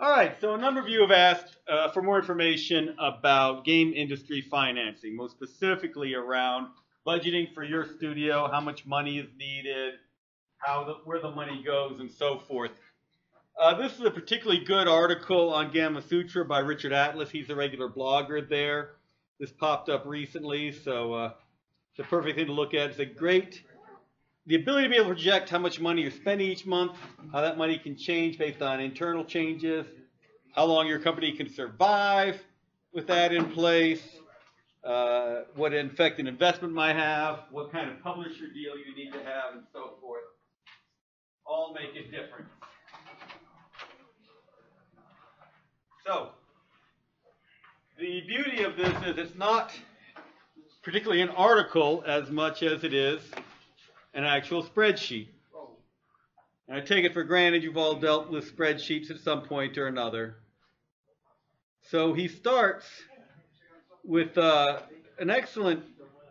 All right, so a number of you have asked uh, for more information about game industry financing, most specifically around budgeting for your studio, how much money is needed, how the, where the money goes, and so forth. Uh, this is a particularly good article on Gamma Gamasutra by Richard Atlas. He's a regular blogger there. This popped up recently, so uh, it's a perfect thing to look at. It's a great, the ability to be able to project how much money you're spending each month, how that money can change based on internal changes, how long your company can survive with that in place, uh, what effect an investment might have, what kind of publisher deal you need to have, and so forth. All make a difference. So, the beauty of this is it's not particularly an article as much as it is an actual spreadsheet. And I take it for granted you've all dealt with spreadsheets at some point or another. So he starts with uh, an excellent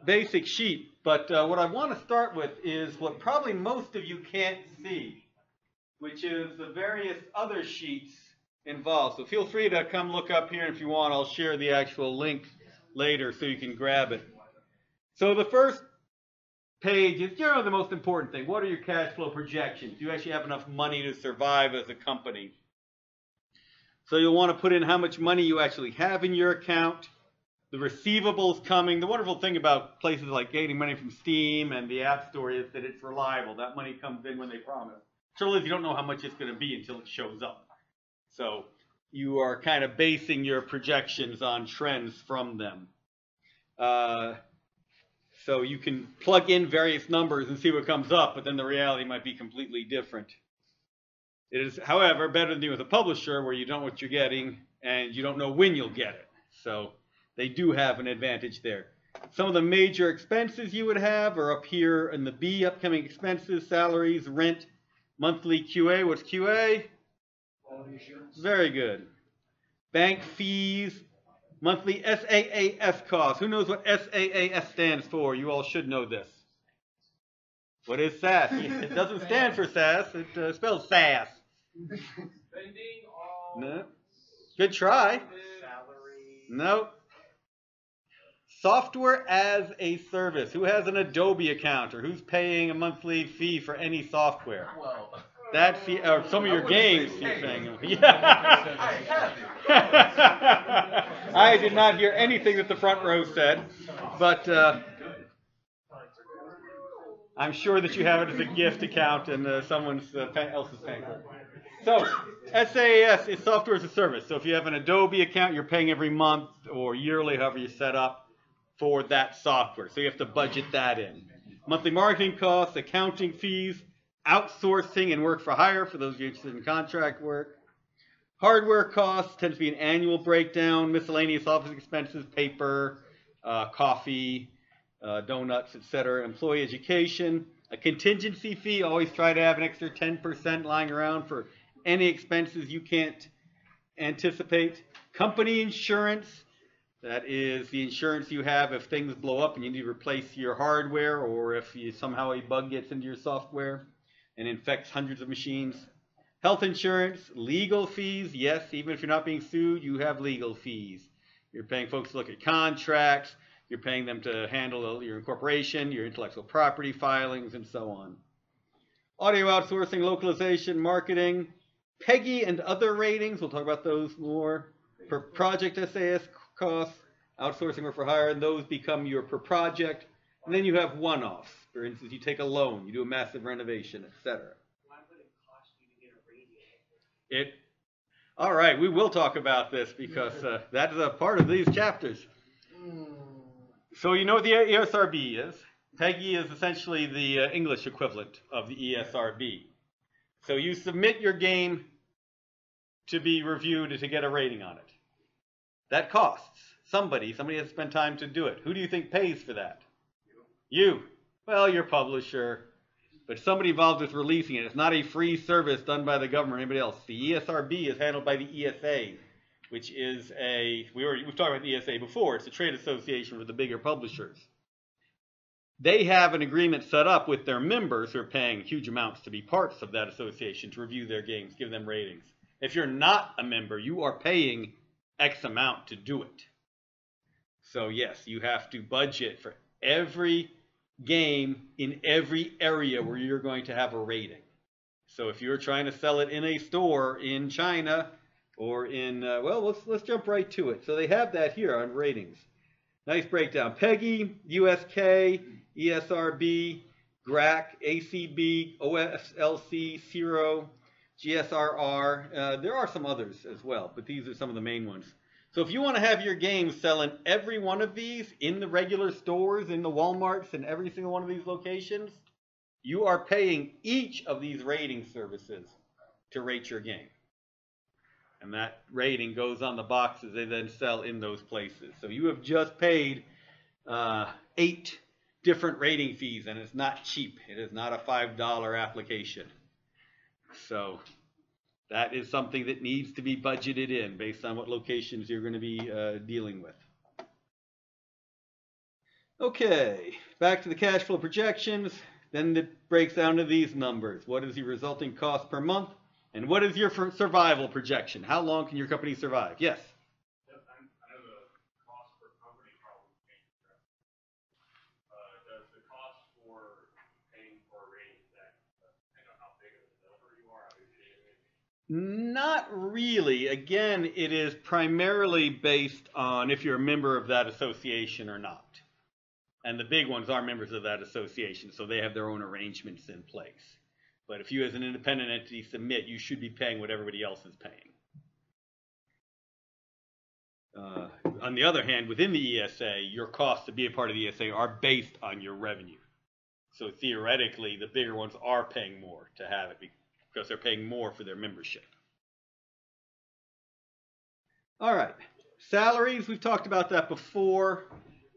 basic sheet, but uh, what I want to start with is what probably most of you can't see, which is the various other sheets involved. So feel free to come look up here if you want. I'll share the actual link later so you can grab it. So the first page generally the most important thing. What are your cash flow projections? Do you actually have enough money to survive as a company? So you'll want to put in how much money you actually have in your account, the receivables coming. The wonderful thing about places like getting money from Steam and the App Store is that it's reliable. That money comes in when they promise. Trouble is you don't know how much it's going to be until it shows up. So you are kind of basing your projections on trends from them. Uh, so you can plug in various numbers and see what comes up, but then the reality might be completely different. It is, however, better than with a publisher where you don't know what you're getting and you don't know when you'll get it. So they do have an advantage there. Some of the major expenses you would have are up here in the B, upcoming expenses, salaries, rent, monthly QA. What's QA? Very good. Bank fees, monthly SaaS costs. Who knows what SaaS stands for? You all should know this. What is SaaS? It doesn't stand for SaaS. It uh, spells SaaS. No. Good try. No. Software as a service. Who has an Adobe account or who's paying a monthly fee for any software? Well, That fee, or some of your games you're. Yeah. I did not hear anything that the front row said, but uh, I'm sure that you have it as a gift account and uh, someone's uh, pay- else is paying for it. So SaaS is software as a service. So if you have an Adobe account, you're paying every month or yearly, however you set up for that software. So you have to budget that in. Monthly marketing costs, accounting fees, outsourcing and work for hire for those of you interested in contract work. Hardware costs tends to be an annual breakdown, miscellaneous office expenses, paper, uh, coffee, uh, donuts, etc. Employee education, a contingency fee. Always try to have an extra 10% lying around for any expenses you can't anticipate. Company insurance. That is the insurance you have if things blow up and you need to replace your hardware or if you, somehow a bug gets into your software and infects hundreds of machines. Health insurance, legal fees. Yes, even if you're not being sued, you have legal fees. You're paying folks to look at contracts. You're paying them to handle your incorporation, your intellectual property filings, and so on. Audio outsourcing, localization, marketing, PEGI and other ratings. We'll talk about those more. Per project SaaS costs, outsourcing or for hire, and those become your per project. And then you have one-offs. For instance, you take a loan, you do a massive renovation, etc. Why would it. Cost you to get a radiator? It. All right, we will talk about this because uh, that is a part of these chapters. So you know what the ESRB is. PEGI is essentially the uh, English equivalent of the ESRB. So you submit your game to be reviewed to get a rating on it. That costs somebody. Somebody has to spend time to do it. Who do you think pays for that? You. You. Well, your publisher. But somebody involved with releasing it. It's not a free service done by the government or anybody else. The ESRB is handled by the ESA, which is a we already we've talked about the ESA before. It's a trade association for the bigger publishers. They have an agreement set up with their members who are paying huge amounts to be parts of that association to review their games, give them ratings. If you're not a member, you are paying X amount to do it. So yes, you have to budget for every game in every area where you're going to have a rating. So if you're trying to sell it in a store in China or in uh, well, let's let's jump right to it. So they have that here on ratings. Nice breakdown. PEGI, USK, ESRB, GRAC, ACB, OSLC, CERO, GSRR. Uh, there are some others as well, but these are some of the main ones. So if you want to have your game selling every one of these in the regular stores, in the Walmarts, and every single one of these locations, you are paying each of these rating services to rate your game. And that rating goes on the boxes they then sell in those places. So you have just paid uh, eight different rating fees, and it's not cheap. It is not a $5 application. So that is something that needs to be budgeted in based on what locations you're going to be uh, dealing with. Okay, back to the cash flow projections. Then it breaks down to these numbers. What is the resulting cost per month? And what is your survival projection? How long can your company survive? Yes? Yep, I know the cost per company probably changes. Uh, does the cost for paying for a rating that depend on how big of a developer you are? Not really. Again, it is primarily based on if you're a member of that association or not. And the big ones are members of that association, so they have their own arrangements in place. But if you as an independent entity submit, you should be paying what everybody else is paying. Uh, on the other hand, within the ESA, your costs to be a part of the ESA are based on your revenue. So theoretically, the bigger ones are paying more to have it because they're paying more for their membership. All right, salaries, we've talked about that before.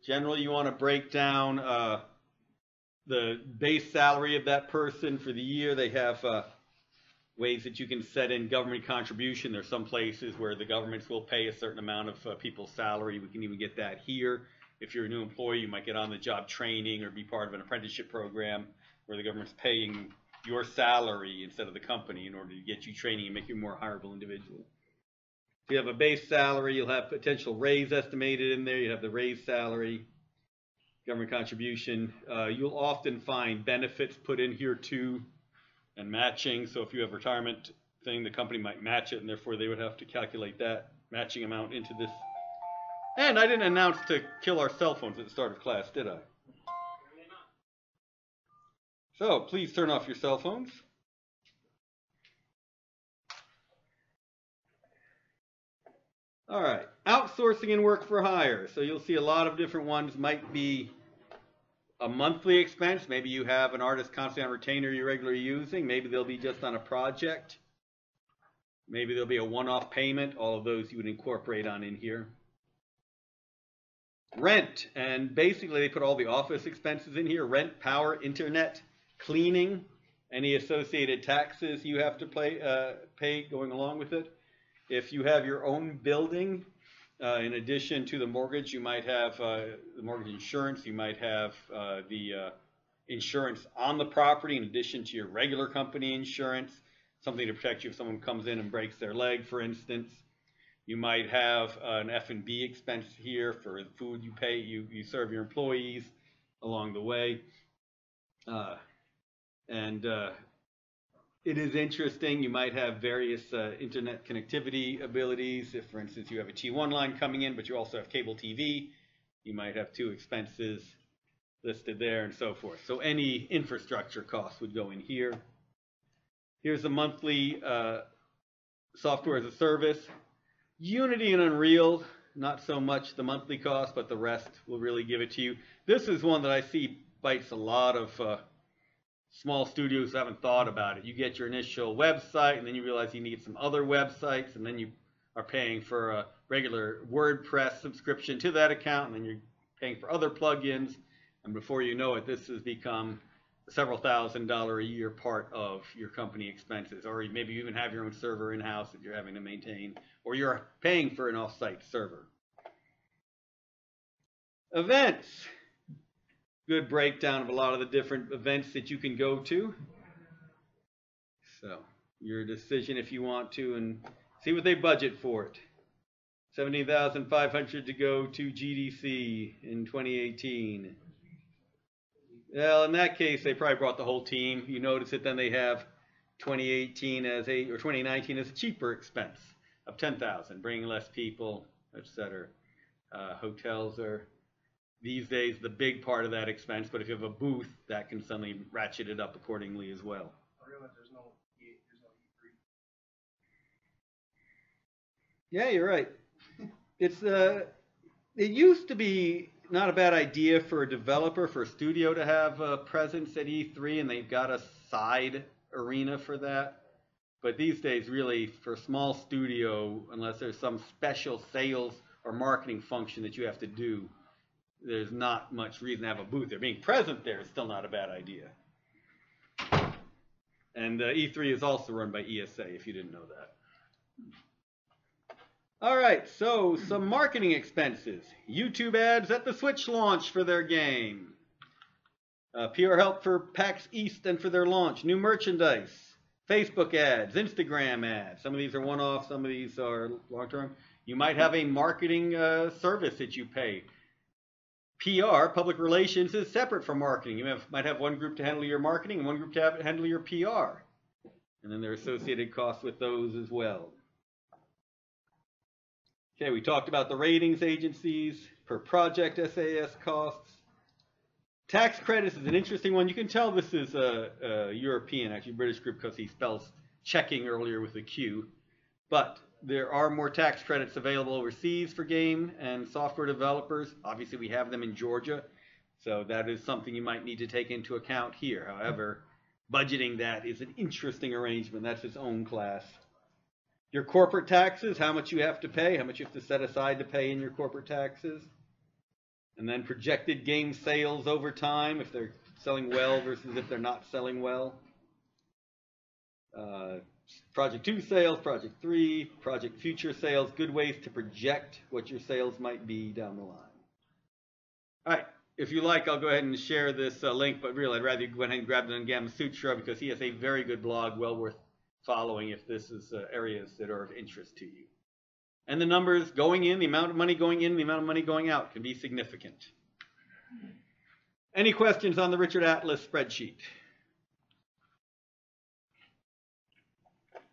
Generally, you want to break down uh, the base salary of that person for the year. They have uh, ways that you can set in government contribution. There's some places where the governments will pay a certain amount of uh, people's salary. We can even get that here. If you're a new employee, you might get on the job training or be part of an apprenticeship program where the government's paying your salary instead of the company in order to get you training and make you a more hireable individual. If you have a base salary, you'll have potential raise estimated in there. You have the raise salary government contribution. Uh, you'll often find benefits put in here too and matching. So if you have retirement thing, the company might match it and therefore they would have to calculate that matching amount into this. And I didn't announce to kill our cell phones at the start of class, did I? So please turn off your cell phones. All right, outsourcing and work for hire. So you'll see a lot of different ones might be a monthly expense. Maybe you have an artist constantly on retainer you're regularly using. Maybe they'll be just on a project. Maybe there'll be a one-off payment. All of those you would incorporate on in here. Rent, and basically they put all the office expenses in here. Rent, power, internet, cleaning, any associated taxes you have to pay, uh, pay going along with it. If you have your own building, uh, in addition to the mortgage, you might have uh, the mortgage insurance. You might have uh, the uh, insurance on the property in addition to your regular company insurance, something to protect you if someone comes in and breaks their leg, for instance. You might have an F&B expense here for the food you pay, you, you serve your employees along the way. Uh, and uh, it is interesting. You might have various uh, internet connectivity abilities. If, for instance, you have a T1 line coming in, but you also have cable TV, you might have two expenses listed there and so forth. So any infrastructure costs would go in here. Here's the monthly uh, software as a service. Unity and Unreal, not so much the monthly cost, but the rest will really give it to you. This is one that I see bites a lot of uh, small studios haven't thought about it. You get your initial website, and then you realize you need some other websites, and then you are paying for a regular WordPress subscription to that account, and then you're paying for other plugins, and before you know it, this has become several thousand dollar a year part of your company expenses, or maybe you even have your own server in house that you're having to maintain, or you're paying for an off-site server. Events good breakdown of a lot of the different events that you can go to. So your decision if you want to, and see what they budget for it. Seventeen thousand five hundred to go to GDC in 2018. Well, in that case, they probably brought the whole team. You notice that then they have 2018 as a or 2019 as a cheaper expense of 10,000, bringing less people, etc. Uh, hotels are these days the big part of that expense, but if you have a booth, that can suddenly ratchet it up accordingly as well. I realize there's no there's no E3. Yeah, you're right. It's uh, it used to be not a bad idea for a developer for a studio to have a presence at E3, and they've got a side arena for that. But these days, really, for a small studio, unless there's some special sales or marketing function that you have to do, there's not much reason to have a booth there. Being present there is still not a bad idea. And uh, E3 is also run by ESA, if you didn't know that. All right, so some marketing expenses. YouTube ads at the Switch launch for their game. Uh, PR help for PAX East and for their launch. New merchandise. Facebook ads, Instagram ads. Some of these are one off, some of these are long term. You might have a marketing uh, service that you pay. PR, public relations, is separate from marketing. You might have one group to handle your marketing and one group to have, handle your PR. And then there are associated costs with those as well. Okay, we talked about the ratings agencies, per project SaaS costs. Tax credits is an interesting one. You can tell this is a, a European, actually British group, because he spells checking earlier with a Q. But there are more tax credits available overseas for game and software developers. Obviously, we have them in Georgia, so that is something you might need to take into account here. However, budgeting that is an interesting arrangement. That's its own class. Your corporate taxes, how much you have to pay, how much you have to set aside to pay in your corporate taxes. And then projected game sales over time, if they're selling well versus if they're not selling well. Uh, project 2 sales, Project 3, Project Future sales, good ways to project what your sales might be down the line. All right, if you like, I'll go ahead and share this uh, link, but really I'd rather you go ahead and grab it on Gamasutra because he has a very good blog, well worth following if this is uh, areas that are of interest to you. And the numbers going in, the amount of money going in, the amount of money going out can be significant. Any questions on the Richard Atlas spreadsheet?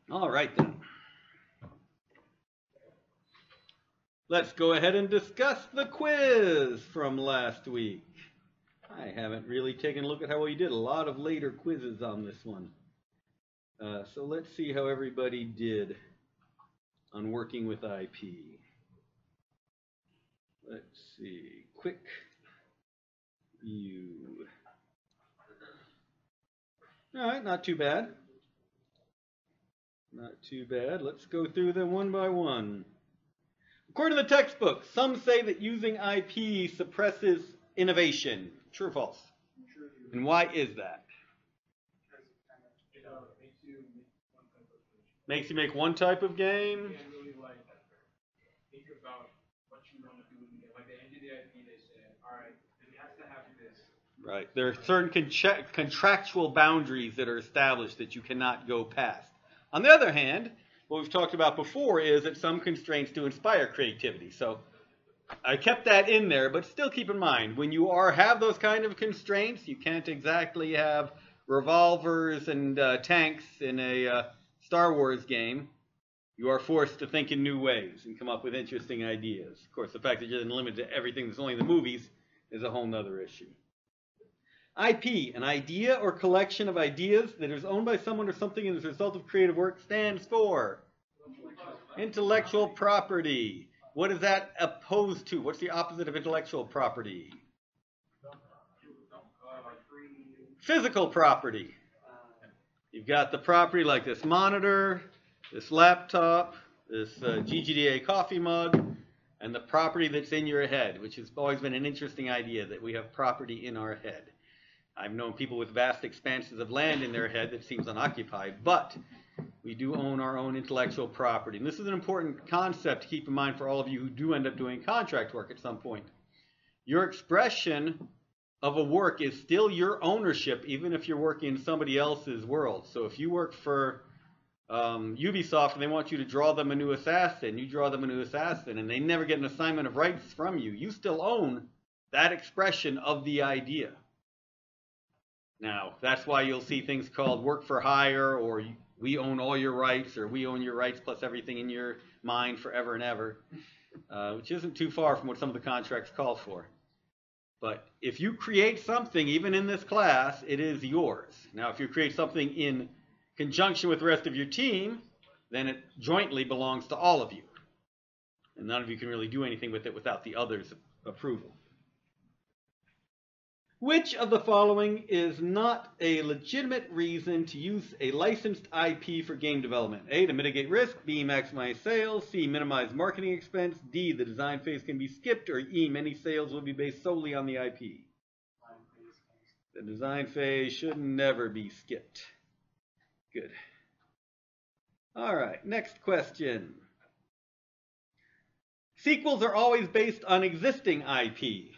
All right then. Let's go ahead and discuss the quiz from last week. I haven't really taken a look at how well you did. A lot of later quizzes on this one. Uh, so let's see how everybody did on working with IP. Let's see, quick view. All right, not too bad. Not too bad. Let's go through them one by one. According to the textbook, some say that using IP suppresses innovation. True or false? True. And why is that? It kind of, it uh, makes you make one type of. Makes you make one type of game. can't really like think about what you want to do in the game. Like the end the IP, they said, all right, it has to have this. Right. There are certain contra- contractual boundaries that are established that you cannot go past. On the other hand, what we've talked about before is that some constraints do inspire creativity. So I kept that in there, but still keep in mind when you are have those kind of constraints, you can't exactly have revolvers and uh, tanks in a uh, Star Wars game. You are forced to think in new ways and come up with interesting ideas. Of course, the fact that you're limited to everything that's only in the movies is a whole other issue. IP, an idea or collection of ideas that is owned by someone or something and is a result of creative work, stands for intellectual property. What is that opposed to? What's the opposite of intellectual property? Physical property. You've got the property like this monitor, this laptop, this uh, GGDA coffee mug, and the property that's in your head, which has always been an interesting idea that we have property in our head. I've known people with vast expanses of land in their head that seems unoccupied, but we do own our own intellectual property. And this is an important concept to keep in mind for all of you who do end up doing contract work at some point. Your expression of a work is still your ownership, even if you're working in somebody else's world. So if you work for um, Ubisoft and they want you to draw them a new assassin. You draw them a new assassin, and they never get an assignment of rights from you. You still own that expression of the idea. Now, that's why you'll see things called work for hire, or we own all your rights, or we own your rights plus everything in your mind forever and ever, uh, which isn't too far from what some of the contracts call for. But if you create something, even in this class, it is yours. Now, if you create something in conjunction with the rest of your team, then it jointly belongs to all of you. And none of you can really do anything with it without the others' approval. Which of the following is not a legitimate reason to use a licensed IP for game development? A. To mitigate risk. B. Maximize sales. C. Minimize marketing expense. D. The design phase can be skipped. Or E. Many sales will be based solely on the IP. The design phase should never be skipped. Good. All right, next question. Sequels are always based on existing IP.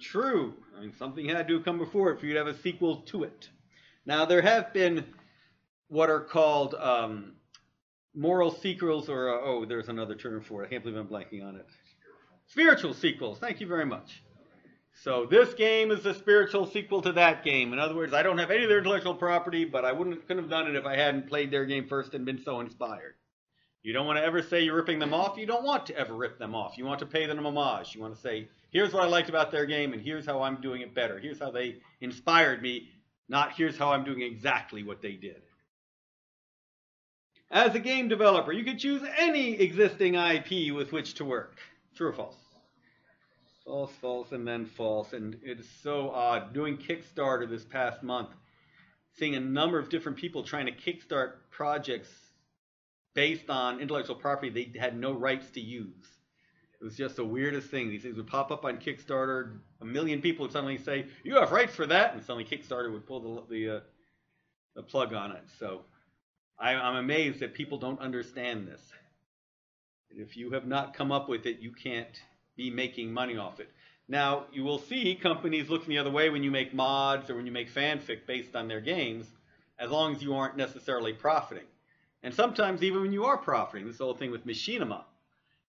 True. I mean, something had to have come before it for you to have a sequel to it. Now, there have been what are called um, moral sequels, or uh, oh, there's another term for it. I can't believe I'm blanking on it. Spiritual sequels. Thank you very much. So this game is a spiritual sequel to that game. In other words, I don't have any of their intellectual property, but I wouldn't couldn't have done it if I hadn't played their game first and been so inspired. You don't want to ever say you're ripping them off. You don't want to ever rip them off. You want to pay them homage. You want to say, here's what I liked about their game, and here's how I'm doing it better. Here's how they inspired me, not here's how I'm doing exactly what they did. As a game developer, you can choose any existing IP with which to work. True or false? False, false, and then false. And it's so odd. Doing Kickstarter this past month, seeing a number of different people trying to kickstart projects based on intellectual property they had no rights to use. It was just the weirdest thing. These things would pop up on Kickstarter. A million people would suddenly say, "You have rights for that," and suddenly Kickstarter would pull the the, uh, the plug on it. So I, I'm amazed that people don't understand this. If you have not come up with it, you can't be making money off it. Now, you will see companies looking the other way when you make mods or when you make fanfic based on their games, as long as you aren't necessarily profiting. And sometimes even when you are profiting, this whole thing with Machinima.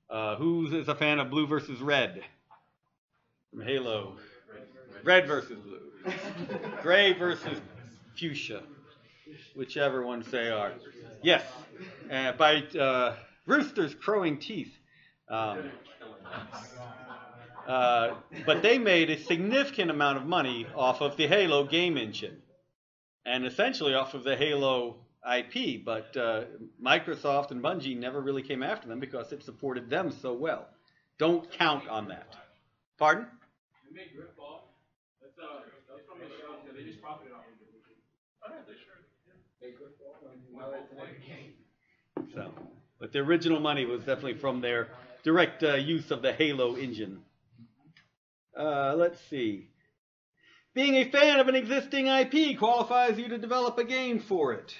Uh, who is a fan of blue versus red? From Halo. Red versus blue. Gray versus fuchsia. Whichever ones they are. Yes. Uh, by uh, Rooster's Crowing Teeth. Um, uh, but they made a significant amount of money off of the Halo game engine, and essentially off of the Halo IP. But uh, Microsoft and Bungie never really came after them because it supported them so well. Don't count on that. Pardon? They made Grifball. That's that's from the show. Yeah, they just profited off of it. They sure. They Grifball when you know it's like a game. So, but the original money was definitely from their direct uh, use of the Halo engine. Uh, let's see. Being a fan of an existing IP qualifies you to develop a game for it.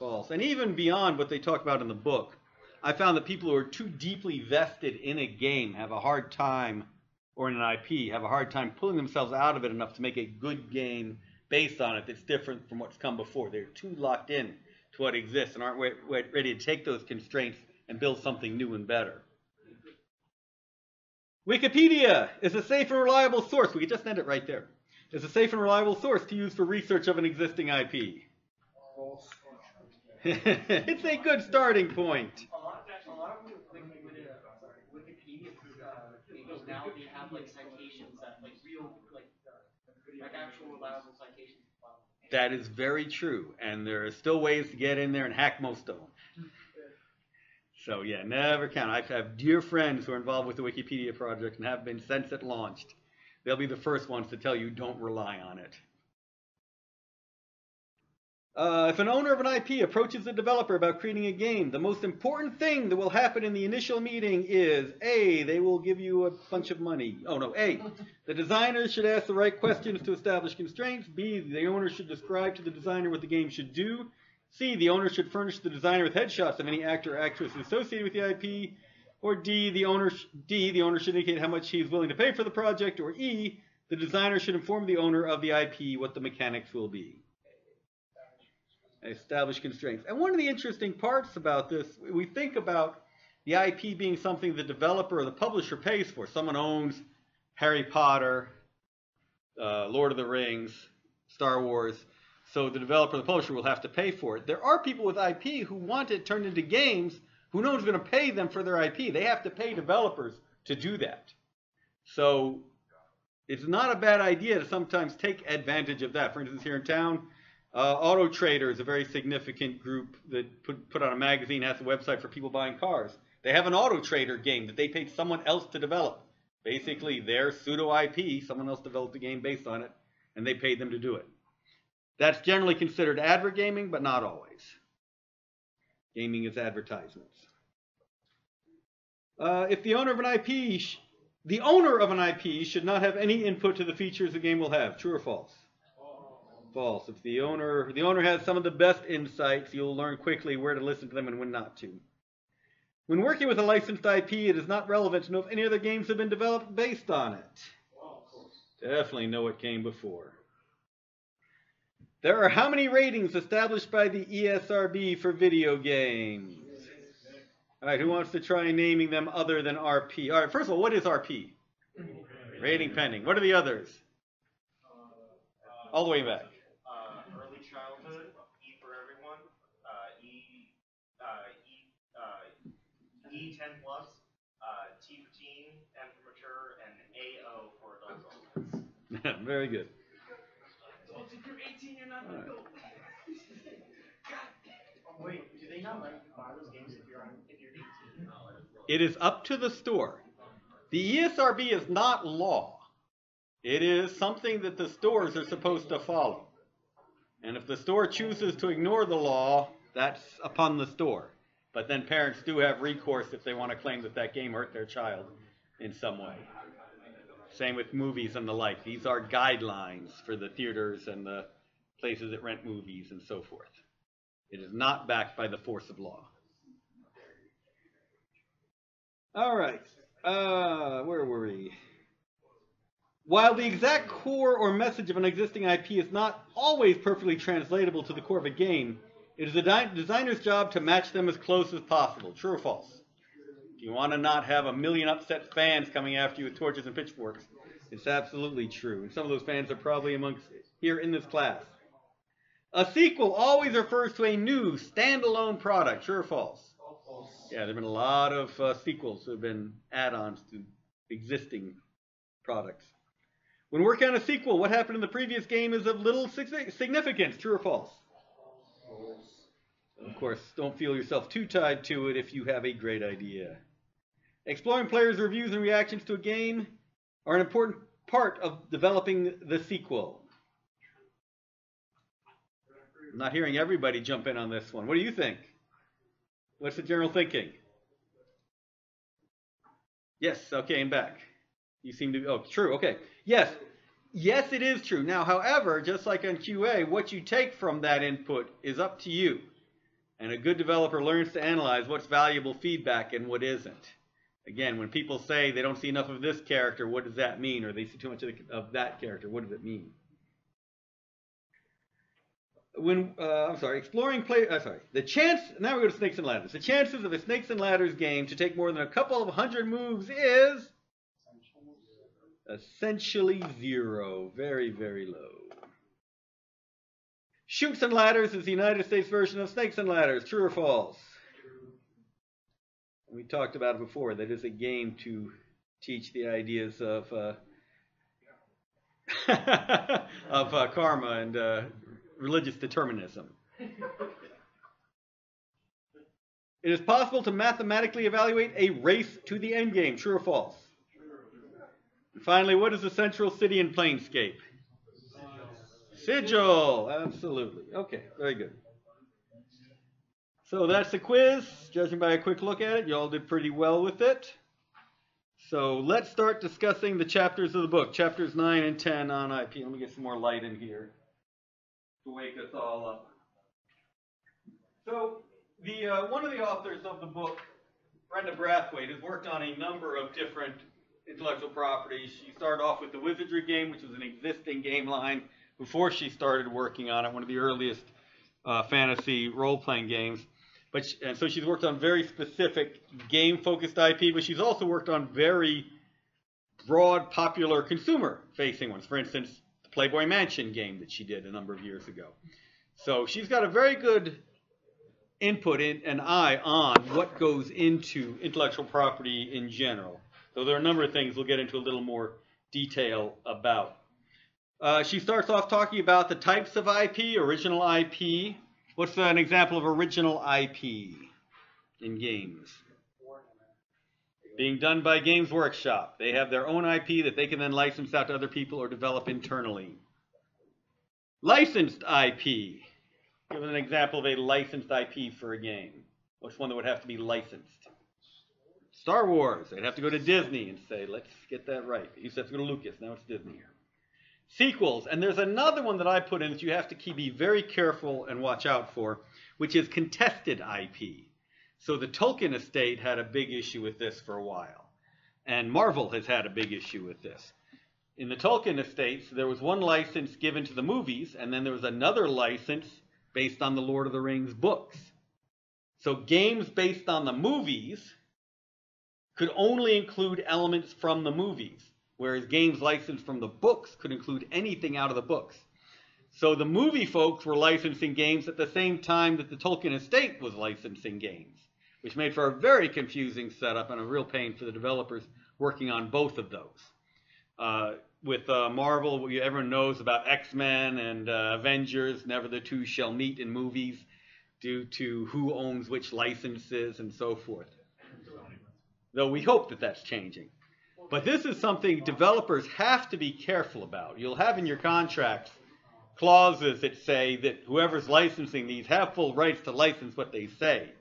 False. And even beyond what they talk about in the book, I found that people who are too deeply vested in a game have a hard time, or in an IP, have a hard time pulling themselves out of it enough to make a good game based on it that's different from what's come before. They're too locked in to what exists and aren't re- re- ready to take those constraints and build something new and better. Wikipedia is a safe and reliable source. We could just end it right there. It's a safe and reliable source to use for research of an existing IP. it's a good starting point. A lot, a lot of Wiki- Wiki- Wikipedia uh, pages now they have like citations that like real like like actual reliable citations. That is very true, and there are still ways to get in there and hack most of them. So yeah, never count. I have dear friends who are involved with the Wikipedia project and have been since it launched. They'll be the first ones to tell you don't rely on it. Uh, if an owner of an IP approaches a developer about creating a game, the most important thing that will happen in the initial meeting is A, they will give you a bunch of money. Oh no, A, the designer should ask the right questions to establish constraints. B, the owner should describe to the designer what the game should do. C, the owner should furnish the designer with headshots of any actor or actress associated with the IP. Or D, the owner D, the owner should indicate how much he is willing to pay for the project. Or E, the designer should inform the owner of the IP what the mechanics will be. Establish constraints. And one of the interesting parts about this, we think about the IP being something the developer or the publisher pays for. Someone owns Harry Potter, uh, Lord of the Rings, Star Wars, so the developer, or the publisher will have to pay for it. There are people with IP who want it turned into games who no one's going to pay them for their IP. They have to pay developers to do that. So it's not a bad idea to sometimes take advantage of that. For instance, here in town, uh, Auto Trader is a very significant group that put, put out a magazine, has a website for people buying cars. They have an Auto Trader game that they paid someone else to develop. Basically, their pseudo IP, someone else developed a game based on it, and they paid them to do it. That's generally considered advert gaming, but not always. Gaming is advertisements. Uh, if the owner of an IP, the owner of an IP should not have any input to the features the game will have. True or false? False. If the owner the owner has some of the best insights, you'll learn quickly where to listen to them and when not to. When working with a licensed IP, it is not relevant to know if any other games have been developed based on it. Definitely know what came before. There are how many ratings established by the ESRB for video games? All right, who wants to try naming them other than RP? All right, first of all, what is RP? Rating pending. What are the others? All the way back. uh, early childhood, E for everyone, uh, E, uh, E, uh, E ten plus, uh, T for teen, M for mature, and AO for adults only. Very good. 18, not not let you you're on, if you're 18? It is up to the store. The ESRB is not law. It is something that the stores are supposed to follow. And if the store chooses to ignore the law, that's upon the store. But then parents do have recourse if they want to claim that that game hurt their child in some way. Same with movies and the like. These are guidelines for the theaters and the places that rent movies and so forth. It is not backed by the force of law. All right. Uh, where were we? While the exact core or message of an existing IP is not always perfectly translatable to the core of a game, it is the di- designer's job to match them as close as possible. True or false? You want to not have a million upset fans coming after you with torches and pitchforks? It's absolutely true. And some of those fans are probably amongst here in this class. A sequel always refers to a new standalone product. True or false? false. Yeah, there have been a lot of uh, sequels that have been add-ons to existing products. When working on a sequel, what happened in the previous game is of little significance. True or false? false? Of course, don't feel yourself too tied to it if you have a great idea. Exploring players' reviews and reactions to a game are an important part of developing the sequel. I'm not hearing everybody jump in on this one. What do you think? What's the general thinking? Yes, okay, and back. You seem to, be, oh, true, okay. Yes, yes, it is true. Now, however, just like on QA, what you take from that input is up to you. And a good developer learns to analyze what's valuable feedback and what isn't. Again, when people say they don't see enough of this character, what does that mean? Or they see too much of, the, of that character, what does it mean? when uh, I'm sorry, exploring play. Uh, sorry, the chance. Now we go to snakes and ladders. The chances of a snakes and ladders game to take more than a couple of hundred moves is essentially zero. Very, very low. Chutes and Ladders is the United States version of snakes and ladders. True or false? We talked about it before. That is a game to teach the ideas of uh, of uh, karma and uh, religious determinism. It is possible to mathematically evaluate a race to the end game. True or false? And finally, what is the central city in Planescape? Sigil. Absolutely. Okay, very good. So that's the quiz. Judging by a quick look at it, you all did pretty well with it. So let's start discussing the chapters of the book, chapters 9 and 10 on IP. Let me get some more light in here to wake us all up. So, the uh, one of the authors of the book, Brenda Brathwaite, has worked on a number of different intellectual properties. She started off with the Wizardry game, which was an existing game line before she started working on it, one of the earliest uh, fantasy role-playing games. But she, and so she's worked on very specific game-focused IP, but she's also worked on very broad, popular consumer-facing ones. For instance, the Playboy Mansion game that she did a number of years ago. So she's got a very good input in, and eye on what goes into intellectual property in general. So there are a number of things we'll get into a little more detail about. Uh, she starts off talking about the types of IP, original IP. What's uh, an example of original IP in games? Being done by Games Workshop. They have their own IP that they can then license out to other people or develop internally. Licensed IP. Give an example of a licensed IP for a game. What's one that would have to be licensed? Star Wars. They'd have to go to Disney and say, let's get that right. They used to have to go to Lucas. Now it's Disney here. Sequels. And there's another one that I put in that you have to keep, be very careful and watch out for, which is contested IP. So the Tolkien estate had a big issue with this for a while. And Marvel has had a big issue with this. In the Tolkien estates, there was one license given to the movies, and then there was another license based on the Lord of the Rings books. So games based on the movies could only include elements from the movies, whereas games licensed from the books could include anything out of the books. So the movie folks were licensing games at the same time that the Tolkien estate was licensing games, which made for a very confusing setup and a real pain for the developers working on both of those. Uh, with uh, Marvel, everyone knows about X Men and uh, Avengers. Never the two shall meet in movies due to who owns which licenses and so forth. Though we hope that that's changing. But this is something developers have to be careful about. You'll have in your contracts clauses that say that whoever's licensing these have full rights to license what they say.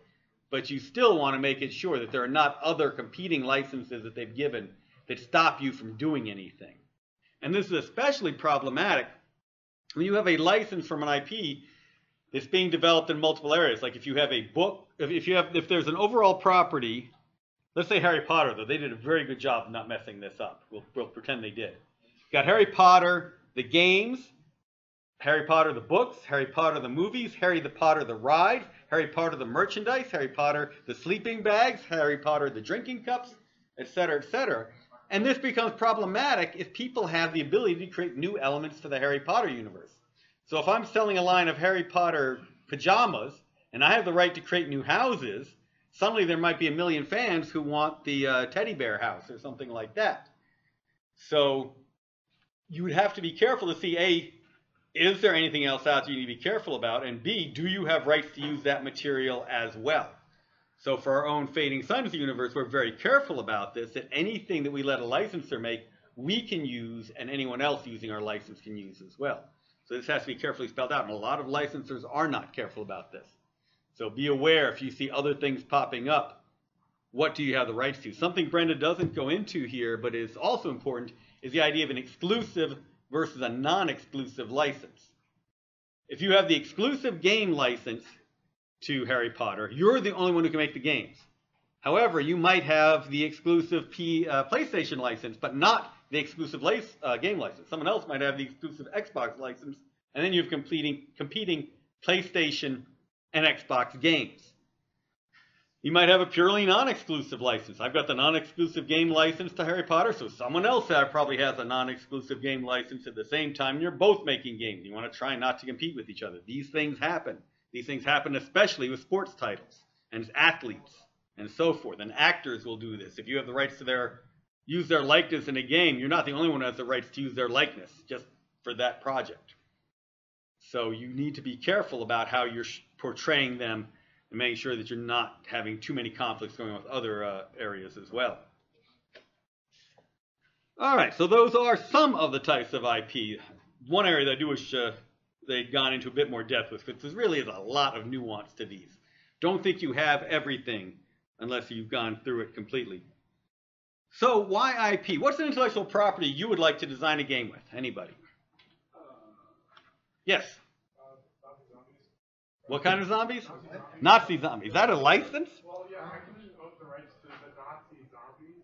But you still want to make it sure that there are not other competing licenses that they've given that stop you from doing anything. And this is especially problematic when you have a license from an IP that's being developed in multiple areas. Like if you have a book, if you have, if there's an overall property, let's say Harry Potter, though they did a very good job of not messing this up. We'll, we'll pretend they did. Got Harry Potter, the games, Harry Potter the books, Harry Potter the movies, Harry the Potter the ride, Harry Potter the merchandise, Harry Potter the sleeping bags, Harry Potter the drinking cups, etc., etc. And this becomes problematic if people have the ability to create new elements to the Harry Potter universe. So if I'm selling a line of Harry Potter pajamas and I have the right to create new houses, suddenly there might be a million fans who want the uh, teddy bear house or something like that. So you would have to be careful to see A, is there anything else out there you need to be careful about? And B, do you have rights to use that material as well? So for our own Fading Suns universe, we're very careful about this, that anything that we let a licensor make, we can use and anyone else using our license can use as well. So this has to be carefully spelled out, and a lot of licensors are not careful about this. So be aware if you see other things popping up, what do you have the rights to? Something Brenda doesn't go into here, but is also important, is the idea of an exclusive versus a non-exclusive license. If you have the exclusive game license, to Harry Potter. You're the only one who can make the games. However, you might have the exclusive P, uh, PlayStation license, but not the exclusive lace, uh, game license. Someone else might have the exclusive Xbox license, and then you have competing, competing PlayStation and Xbox games. You might have a purely non-exclusive license. I've got the non-exclusive game license to Harry Potter, so someone else probably has a non-exclusive game license at the same time. You're both making games. You want to try not to compete with each other. These things happen. These things happen especially with sports titles and athletes and so forth. And actors will do this. If you have the rights to their use their likeness in a game, you're not the only one who has the rights to use their likeness just for that project. So you need to be careful about how you're portraying them and making sure that you're not having too many conflicts going on with other uh, areas as well. All right, so those are some of the types of IP. One area that I do wish uh, they'd gone into a bit more depth with, because there really is a lot of nuance to these. Don't think you have everything unless you've gone through it completely. So why IP? What's an intellectual property you would like to design a game with? Anybody? Yes. What kind of zombies? Nazi zombies. Is that a license? Well, yeah, I can own the rights to the Nazi zombies,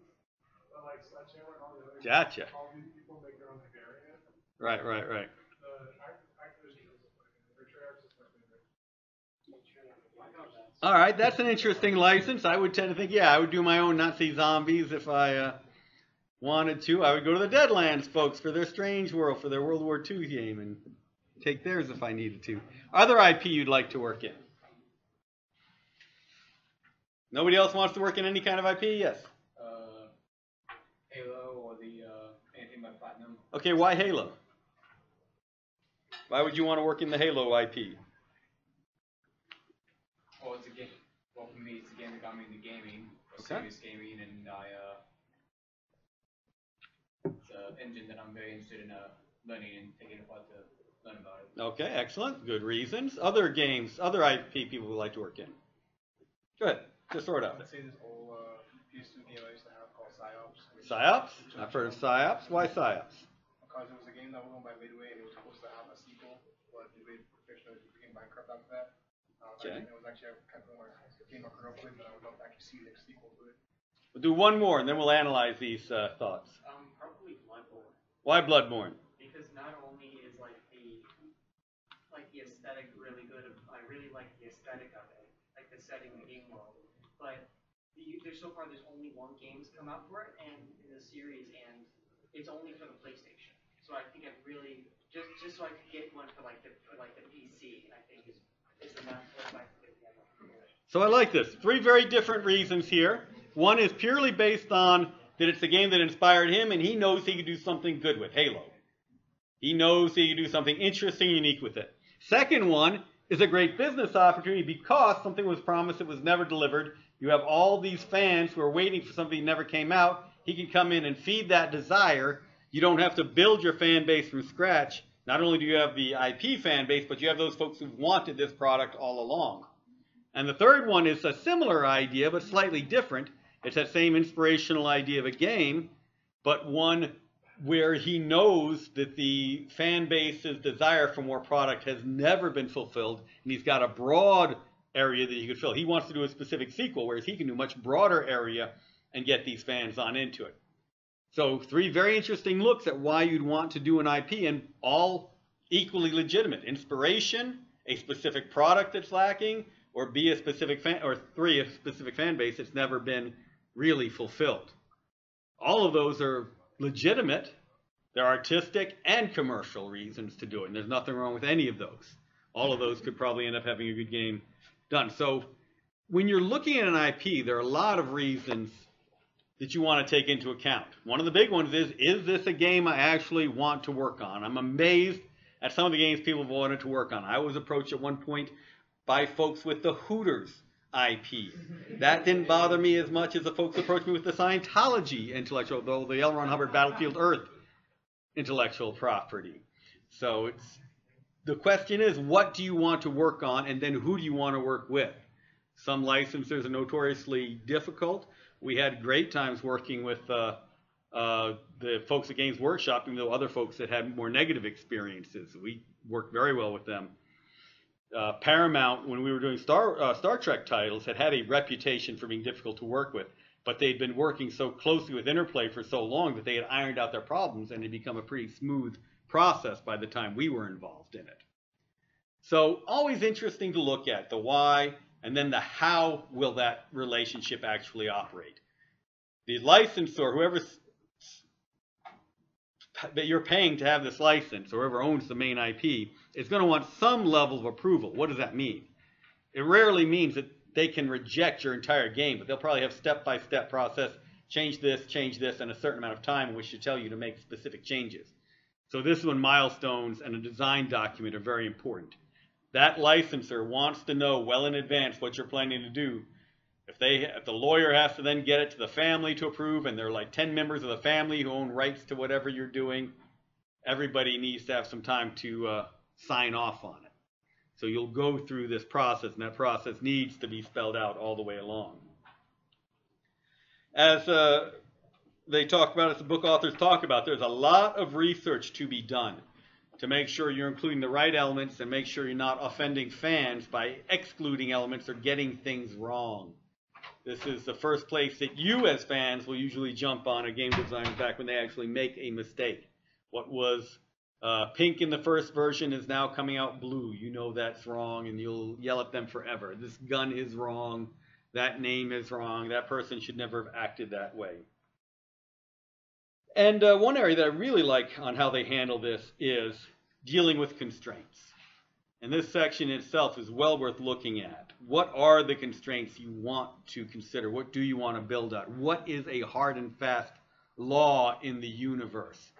but like Sledgehammer and all the other. Gotcha. All these people make their own variant. Right, right, right. The Ac- Activision is like, or Treyarch is my favorite. All right, that's an interesting license. I would tend to think, yeah, I would do my own Nazi zombies if I uh, wanted to. I would go to the Deadlands folks for their Strange World, for their World War II game, and take theirs if I needed to. Other IP you'd like to work in? Nobody else wants to work in any kind of IP? Yes. Uh, Halo or the uh, anything by Platinum. Okay, why Halo? Why would you want to work in the Halo IP? Well, it's a game. Well, for me, it's a game that got me into gaming, or Okay. serious gaming, and I uh, it's an engine that I'm very interested in uh, learning and taking apart to learn about it. Okay, excellent. Good reasons. Other games, other IP people would like to work in. Go ahead. Just sort out. Let's say this old uh, PS2 game I used to have called Psi-Ops. Psi-Ops? I've heard of Psi-Ops. Why Psi-Ops? Because it was a game that was owned by Midway and it was supposed to have a sequel, but Midway professionally became bankrupt after that. Uh, Okay. It was actually a kind of more game I grew up with, but I would love to actually see the sequel to it. We'll do one more and then we'll analyze these uh, thoughts. Um, probably Bloodborne. Why Bloodborne? because not only is like the like the aesthetic really good, I really like the aesthetic of it, like the setting, the game world. But the, there's so far there's only one game's come out for it, and in the series, and it's only for the PlayStation. So I think I really just just so I could get one for like the for like the PC, I think is is enough could other. So I like this. Three very different reasons here. One is purely based on that it's a game that inspired him and he knows he could do something good with Halo. He knows he can do something interesting, and unique with it. Second one is a great business opportunity because something was promised that was never delivered. You have all these fans who are waiting for something that never came out. He can come in and feed that desire. You don't have to build your fan base from scratch. Not only do you have the IP fan base, but you have those folks who've wanted this product all along. And the third one is a similar idea, but slightly different. It's that same inspirational idea of a game, but one where he knows that the fan base's desire for more product has never been fulfilled, and he's got a broad area that he could fill. He wants to do a specific sequel, whereas he can do much broader area and get these fans on into it. So, three very interesting looks at why you'd want to do an IP, and all equally legitimate. Inspiration, a specific product that's lacking, or B, a specific fan, or three, a specific fan base that's never been really fulfilled. All of those are legitimate. They're artistic and commercial reasons to do it, and there's nothing wrong with any of those. All of those could probably end up having a good game done. So, when you're looking at an IP, there are a lot of reasons that you want to take into account. One of the big ones is is this a game I actually want to work on? I'm amazed at some of the games people have wanted to work on. I was approached at one point by folks with the Hooters IP. That didn't bother me as much as the folks approached me with the Scientology intellectual, though the L. Ron Hubbard Battlefield Earth intellectual property. So it's the question is what do you want to work on and then who do you want to work with? Some licensors are notoriously difficult. We had great times working with uh, uh, the folks at Games Workshop, even though other folks that had more negative experiences. We worked very well with them. Uh, Paramount, when we were doing Star uh, Star Trek titles, had had a reputation for being difficult to work with, but they'd been working so closely with Interplay for so long that they had ironed out their problems, and it had become a pretty smooth process by the time we were involved in it. So always interesting to look at the why and then the how will that relationship actually operate. The licensor, whoever that you're paying to have this license, or whoever owns the main IP, is going to want some level of approval. What does that mean? It rarely means that they can reject your entire game, but they'll probably have step-by-step process. Change this, change this, and a certain amount of time in which to tell you to make specific changes. So this is when milestones and a design document are very important. That licensor wants to know well in advance what you're planning to do. If they, if the lawyer has to then get it to the family to approve, and there are like 10 members of the family who own rights to whatever you're doing, everybody needs to have some time to uh, sign off on it. So you'll go through this process, and that process needs to be spelled out all the way along. As uh, they talk about, as the book authors talk about, there's a lot of research to be done to make sure you're including the right elements and make sure you're not offending fans by excluding elements or getting things wrong. This is the first place that you as fans will usually jump on a game designer back when they actually make a mistake. What was Uh, pink in the first version is now coming out blue. You know that's wrong, and you'll yell at them forever. This gun is wrong. That name is wrong. That person should never have acted that way. And uh, one area that I really like on how they handle this is dealing with constraints. And this section itself is well worth looking at. What are the constraints you want to consider? What do you want to build on? What is a hard and fast law in the universe?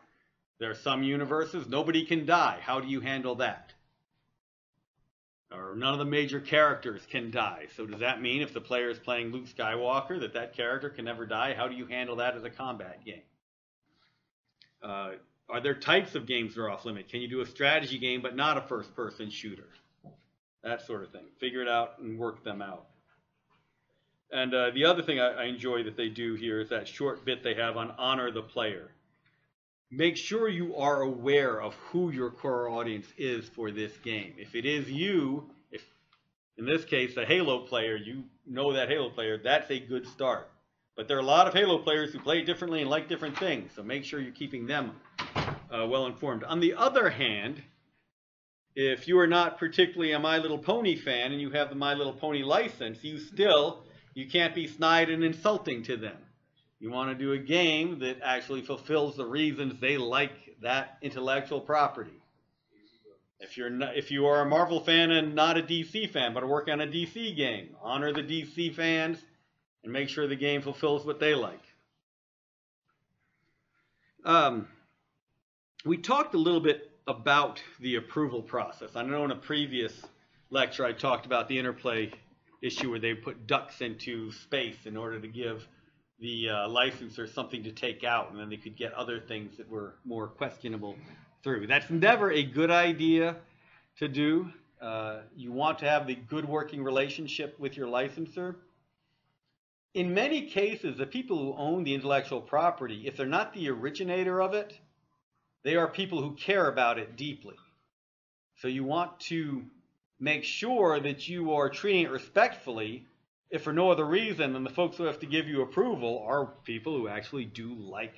There are some universes nobody can die. How do you handle that? Or none of the major characters can die. So does that mean if the player is playing Luke Skywalker that that character can never die? How do you handle that as a combat game? Uh, are there types of games that are off limit? Can you do a strategy game but not a first person shooter? That sort of thing. Figure it out and work them out. And uh, the other thing I, I enjoy that they do here is that short bit they have on honor the player. Make sure you are aware of who your core audience is for this game. If it is you, if in this case a Halo player, you know that Halo player, that's a good start. But there are a lot of Halo players who play differently and like different things, so make sure you're keeping them uh, well informed. On the other hand, if you are not particularly a My Little Pony fan and you have the My Little Pony license, you still you can't be snide and insulting to them. You want to do a game that actually fulfills the reasons they like that intellectual property. If you're not, if you are a Marvel fan and not a DC fan, but are working on a DC game, honor the DC fans and make sure the game fulfills what they like. Um, we talked a little bit about the approval process. I know in a previous lecture I talked about the interplay issue where they put ducks into space in order to give the uh, licensor something to take out, and then they could get other things that were more questionable through. That's never a good idea to do. Uh, you want to have the good working relationship with your licensor. In many cases, the people who own the intellectual property, if they're not the originator of it, they are people who care about it deeply. So you want to make sure that you are treating it respectfully, if for no other reason than the folks who have to give you approval are people who actually do like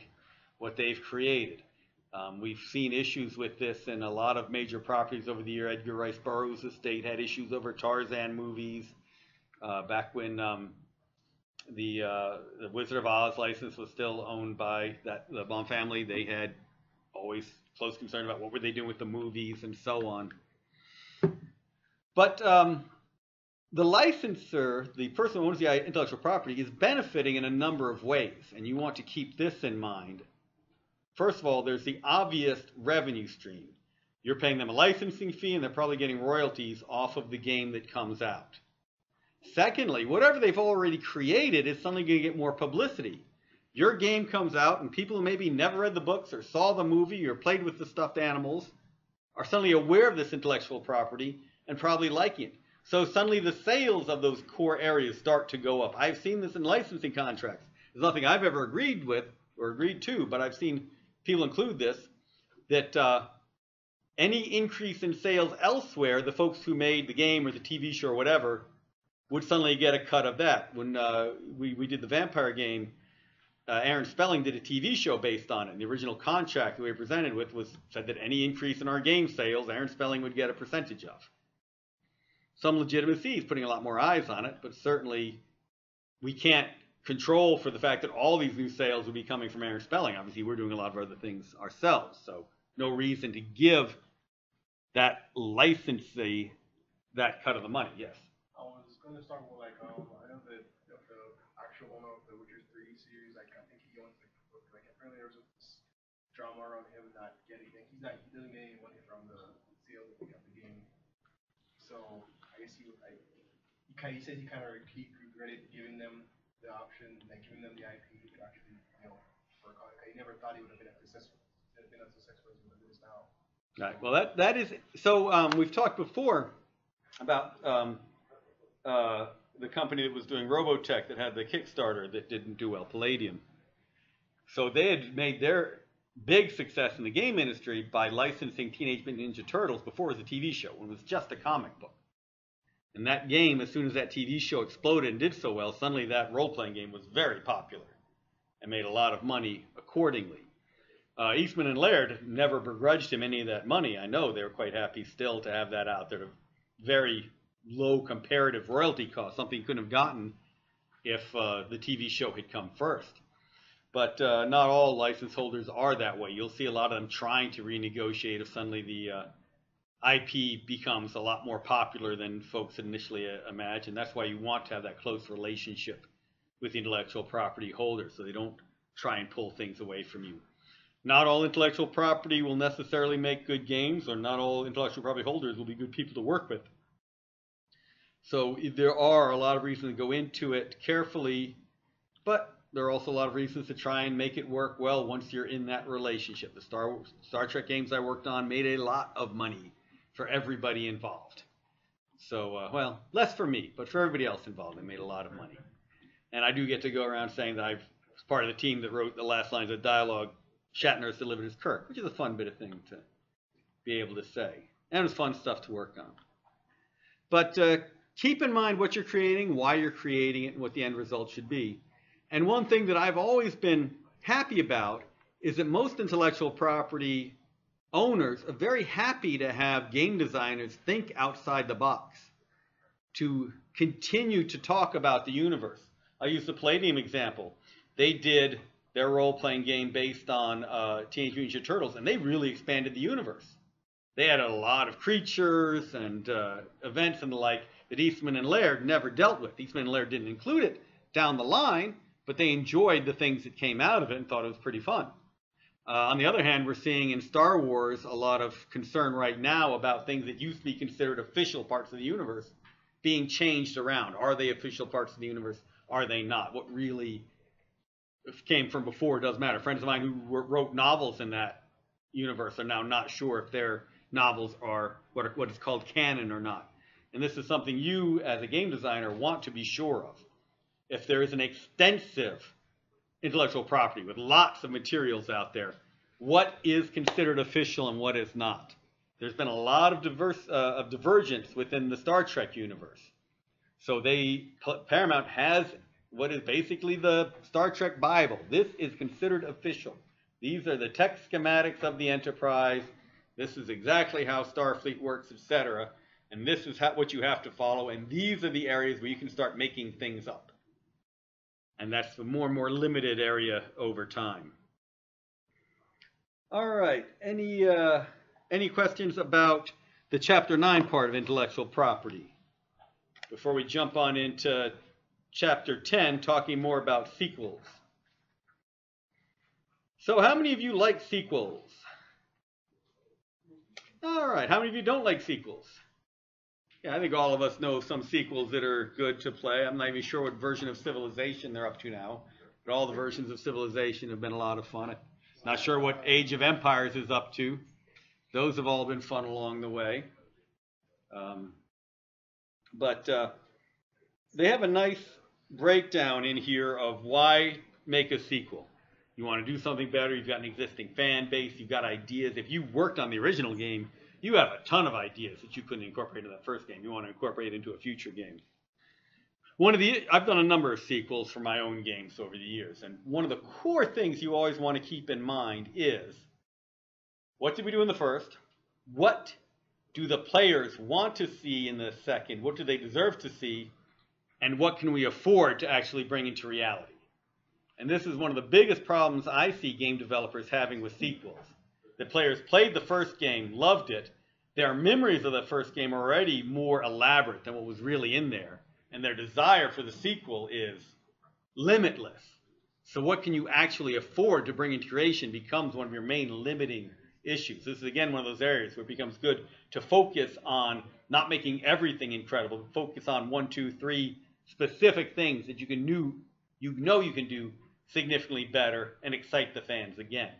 what they've created. Um, we've seen issues with this in a lot of major properties over the year. Edgar Rice Burroughs' estate had issues over Tarzan movies. Uh, back when um, the, uh, the Wizard of Oz license was still owned by that the Baum family, they had always close concern about what were they doing with the movies and so on. But um, the licensor, the person who owns the intellectual property, is benefiting in a number of ways, and you want to keep this in mind. First of all, there's the obvious revenue stream. You're paying them a licensing fee, and they're probably getting royalties off of the game that comes out. Secondly, whatever they've already created is suddenly going to get more publicity. Your game comes out, and people who maybe never read the books or saw the movie or played with the stuffed animals are suddenly aware of this intellectual property and probably liking it. So suddenly the sales of those core areas start to go up. I've seen this in licensing contracts. There's nothing I've ever agreed with or agreed to, but I've seen people include this that uh, any increase in sales elsewhere, the folks who made the game or the TV show or whatever would suddenly get a cut of that. When uh, we, we did the vampire game, uh, Aaron Spelling did a TV show based on it. And the original contract that we presented with was said that any increase in our game sales, Aaron Spelling would get a percentage of some legitimacy. He's putting a lot more eyes on it, but certainly we can't control for the fact that all these new sales would be coming from Aaron Spelling. Obviously, we're doing a lot of other things ourselves, so no reason to give that licensee that cut of the money. Yes. I was going to start with like um, I know that the, the actual owner of the Witcher 3 series, like I think he owns like, like apparently there was this drama around him not getting he's not he doesn't get any money from the sales of the game. So He I, he kind he said he kind of he regretted giving them the option, like giving them the IP to actually you know work on it. He never thought he would have been as successful. It been as successful as is now. Right. Well, that that is so. Um, we've talked before about um, uh, the company that was doing Robotech that had the Kickstarter that didn't do well, Palladium. So they had made their big success in the game industry by licensing Teenage Mutant Ninja Turtles before it was a TV show, when it was just a comic book. And that game, as soon as that TV show exploded and did so well, suddenly that role playing game was very popular and made a lot of money accordingly. Uh, Eastman and Laird never begrudged him any of that money. I know they were quite happy still to have that out there. Very low comparative royalty cost, something he couldn't have gotten if uh, the TV show had come first. But uh, not all license holders are that way. You'll see a lot of them trying to renegotiate if suddenly the uh, IP becomes a lot more popular than folks initially uh, imagined. That's why you want to have that close relationship with intellectual property holder so they don't try and pull things away from you. Not all intellectual property will necessarily make good games, or not all intellectual property holders will be good people to work with. So there are a lot of reasons to go into it carefully, but there are also a lot of reasons to try and make it work well once you're in that relationship. The Star Star Trek games I worked on made a lot of money for everybody involved. So, uh, well, less for me, but for everybody else involved, they made a lot of money. And I do get to go around saying that I was part of the team that wrote the last lines of dialogue Shatner's delivered as Kirk, which is a fun bit of thing to be able to say. And it was fun stuff to work on. But uh, keep in mind what you're creating, why you're creating it, and what the end result should be. And one thing that I've always been happy about is that most intellectual property owners are very happy to have game designers think outside the box, to continue to talk about the universe. I use the Palladium example. They did their role playing game based on uh, Teenage Mutant Ninja Turtles, and they really expanded the universe. They had a lot of creatures and uh, events and the like that Eastman and Laird never dealt with. Eastman and Laird didn't include it down the line, but they enjoyed the things that came out of it and thought it was pretty fun. Uh, on the other hand, we're seeing in Star Wars a lot of concern right now about things that used to be considered official parts of the universe being changed around. Are they official parts of the universe? Are they not? What really came from before doesn't matter. Friends of mine who wrote novels in that universe are now not sure if their novels are what, are, what is called canon or not. And this is something you, as a game designer, want to be sure of. If there is an extensive intellectual property with lots of materials out there, what is considered official and what is not? There's been a lot of diverse uh, of divergence within the Star Trek universe. So they Paramount has what is basically the Star Trek Bible. This is considered official. These are the tech schematics of the Enterprise. This is exactly how Starfleet works, etc. And this is how, what you have to follow. And these are the areas where you can start making things up. And that's the more and more limited area over time. All right. Any uh, any questions about the chapter nine part of intellectual property before we jump on into chapter 10, talking more about sequels. So, how many of you like sequels? All right, how many of you don't like sequels? Yeah, I think all of us know some sequels that are good to play. I'm not even sure what version of Civilization they're up to now, but all the versions of Civilization have been a lot of fun. Not sure what Age of Empires is up to. Those have all been fun along the way. Um, but uh, they have a nice breakdown in here of why make a sequel. You want to do something better, you've got an existing fan base, you've got ideas. If you worked on the original game, you have a ton of ideas that you couldn't incorporate in that first game. You want to incorporate into a future game. One of the I've done a number of sequels for my own games over the years, and one of the core things you always want to keep in mind is what did we do in the first? What do the players want to see in the second? What do they deserve to see? and what can we afford to actually bring into reality. And this is one of the biggest problems I see game developers having with sequels. The players played the first game, loved it, their memories of the first game are already more elaborate than what was really in there, and their desire for the sequel is limitless. So what can you actually afford to bring into creation becomes one of your main limiting issues. This is again one of those areas where it becomes good to focus on not making everything incredible, but focus on one, two, three specific things that you can do, you know you can do significantly better and excite the fans again.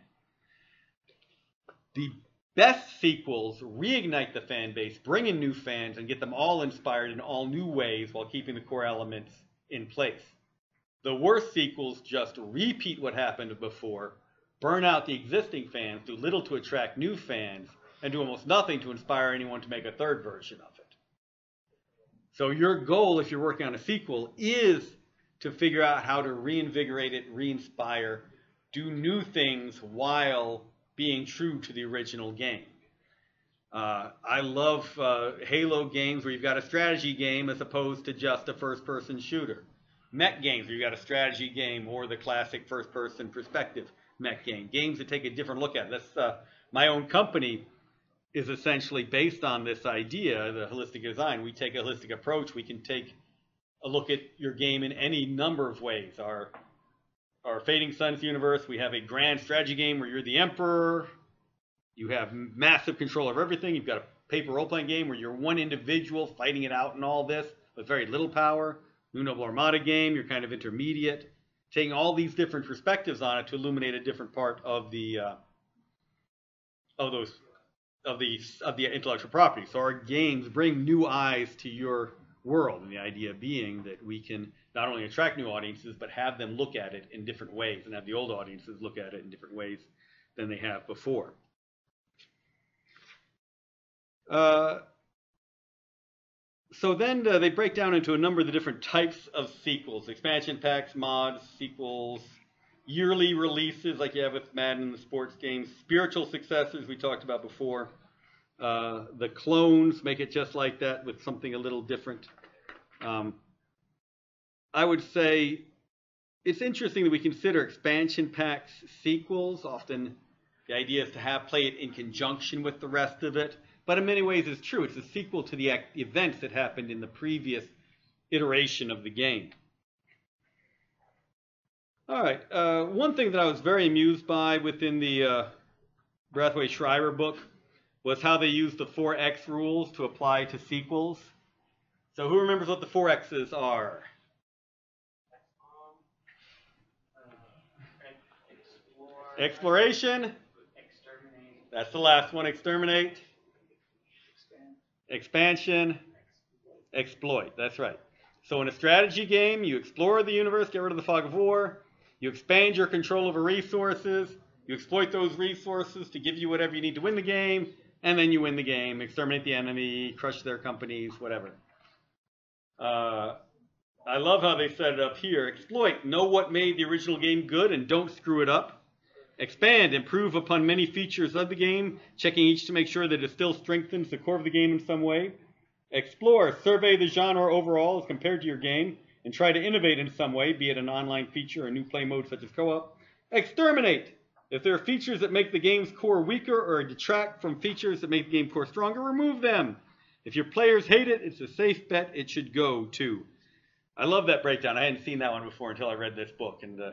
The best sequels reignite the fan base, bring in new fans, and get them all inspired in all new ways while keeping the core elements in place. The worst sequels just repeat what happened before, burn out the existing fans, do little to attract new fans, and do almost nothing to inspire anyone to make a third version of it. So your goal, if you're working on a sequel, is to figure out how to reinvigorate it, re-inspire, do new things while being true to the original game. Uh, I love uh, Halo games where you've got a strategy game as opposed to just a first person shooter. Mech games where you've got a strategy game or the classic first person perspective mech game. Games that take a different look at it. That's, uh, my own company is essentially based on this idea, the holistic design. We take a holistic approach. We can take a look at your game in any number of ways. Our our Fading Suns universe, we have a grand strategy game where you're the emperor. You have massive control of everything. You've got a paper role-playing game where you're one individual fighting it out and all this with very little power. New Noble Armada game, you're kind of intermediate. Taking all these different perspectives on it to illuminate a different part of the uh, of those of the of the intellectual property. So our games bring new eyes to your world, and the idea being that we can not only attract new audiences, but have them look at it in different ways, and have the old audiences look at it in different ways than they have before. Uh, so then uh, they break down into a number of the different types of sequels: expansion packs, mods, sequels, yearly releases like you have with Madden, the sports games, spiritual successors we talked about before. Uh, the clones make it just like that with something a little different. Um, I would say it's interesting that we consider expansion packs sequels. Often the idea is to have play it in conjunction with the rest of it. But in many ways, it's true. It's a sequel to the events that happened in the previous iteration of the game. All right. Uh, one thing that I was very amused by within the uh, Brathwaite Schreiber book was how they used the 4x rules to apply to sequels. So who remembers what the 4x's are? Um, uh, Exploration. Exterminate. That's the last one. Exterminate. Expansion. Exploit. That's right. So in a strategy game, you explore the universe, get rid of the fog of war. You expand your control over resources. You exploit those resources to give you whatever you need to win the game, and then you win the game, exterminate the enemy, crush their companies, whatever. Uh, I love how they set it up here. Exploit, know what made the original game good and don't screw it up. Expand, improve upon many features of the game, checking each to make sure that it still strengthens the core of the game in some way. Explore, survey the genre overall as compared to your game, and try to innovate in some way, be it an online feature or a new play mode such as co-op. Exterminate, if there are features that make the game's core weaker or detract from features that make the game core stronger, remove them. If your players hate it, it's a safe bet it should go too. I love that breakdown. I hadn't seen that one before until I read this book and uh,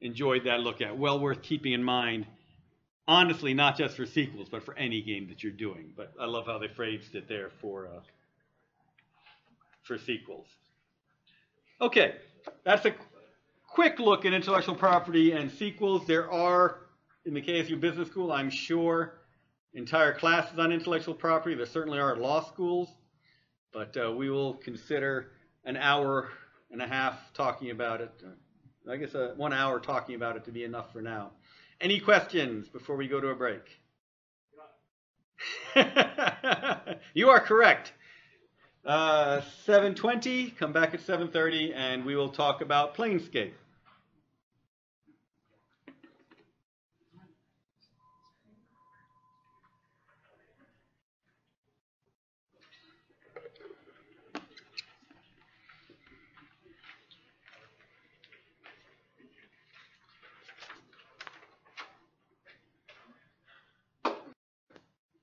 enjoyed that look at. Well worth keeping in mind. Honestly, not just for sequels, but for any game that you're doing. But I love how they phrased it there for uh, for sequels. Okay, that's a quick look at intellectual property and sequels. There are, in the KSU Business School, I'm sure, entire classes on intellectual property. There certainly are law schools, but uh, we will consider an hour and a half talking about it. I guess uh, one hour talking about it to be enough for now. Any questions before we go to a break? you are correct. Uh, 7:20. Come back at 7:30, and we will talk about Planescape.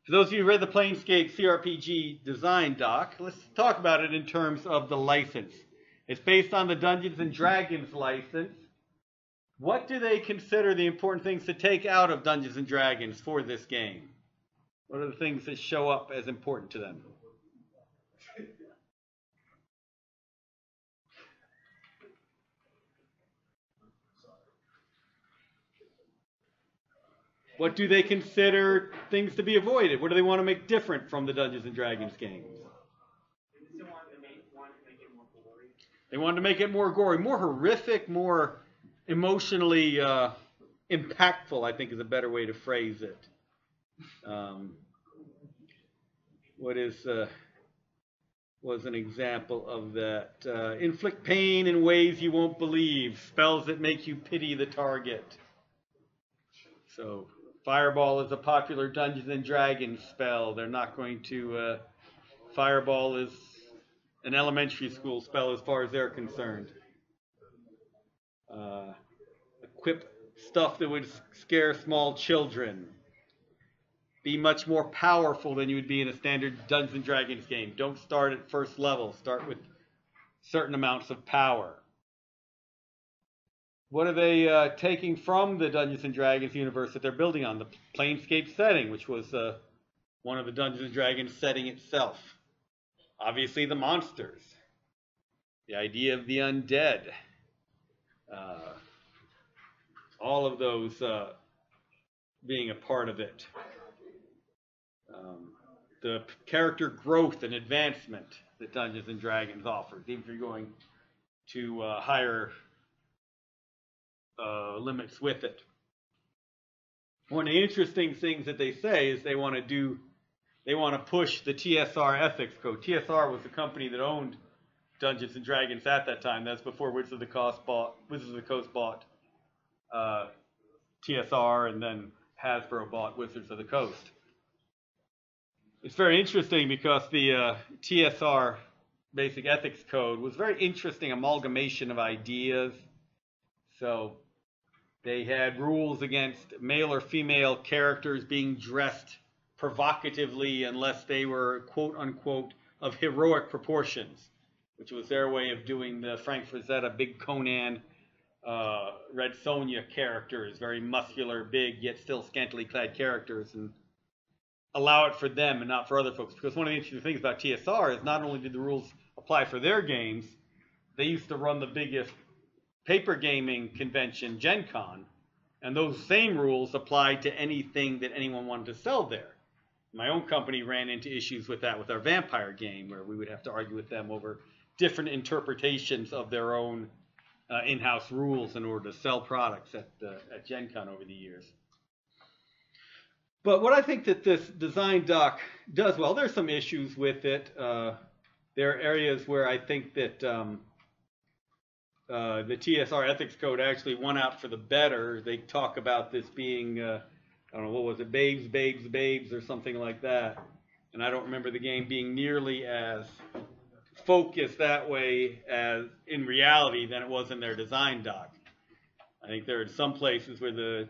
For those of you who read the Planescape CRPG design doc, let's talk about it in terms of the license. It's based on the Dungeons and Dragons license. What do they consider the important things to take out of Dungeons and Dragons for this game? What are the things that show up as important to them? What do they consider things to be avoided? What do they want to make different from the Dungeons and Dragons games? They want to make, want to make it more gory. Wanted to make it more gory, more horrific, more emotionally uh, impactful. I think is a better way to phrase it. Um, what is uh, was an example of that? Uh, inflict pain in ways you won't believe. Spells that make you pity the target. So Fireball is a popular Dungeons and Dragons spell. They're not going to. Uh, Fireball is an elementary school spell as far as they're concerned. Uh, equip stuff that would scare small children. Be much more powerful than you would be in a standard Dungeons and Dragons game. Don't start at first level. Start with certain amounts of power. What are they uh, taking from the Dungeons and Dragons universe that they're building on? The Planescape setting, which was uh, one of the Dungeons and Dragons setting itself. Obviously, the monsters, the idea of the undead, uh, all of those uh, being a part of it. Um, the character growth and advancement that Dungeons and Dragons offers, even if you're going to uh, higher uh, limits with it. One of the interesting things that they say is they want to do, they want to push the TSR ethics code. TSR was the company that owned Dungeons and Dragons at that time. That's before Wizards of the Coast bought Wizards of the Coast bought uh, TSR, and then Hasbro bought Wizards of the Coast. It's very interesting because the uh, TSR Basic Ethics Code was very interesting amalgamation of ideas. So they had rules against male or female characters being dressed provocatively unless they were quote unquote of heroic proportions, which was their way of doing the Frank Frazetta, Big Conan, uh, Red Sonja characters, very muscular, big, yet still scantily clad characters, and allow it for them and not for other folks. Because one of the interesting things about TSR is not only did the rules apply for their games, they used to run the biggest paper gaming convention, Gen Con, and those same rules applied to anything that anyone wanted to sell there. My own company ran into issues with that with our vampire game, where we would have to argue with them over different interpretations of their own uh, in-house rules in order to sell products at uh, at Gen Con over the years. But what I think that this design doc does well, there's some issues with it. Uh, there are areas where I think that um, uh, the TSR ethics code actually won out for the better. They talk about this being, uh, I don't know, what was it, babes, babes, babes, or something like that. And I don't remember the game being nearly as focused that way as in reality than it was in their design doc. I think there are some places where the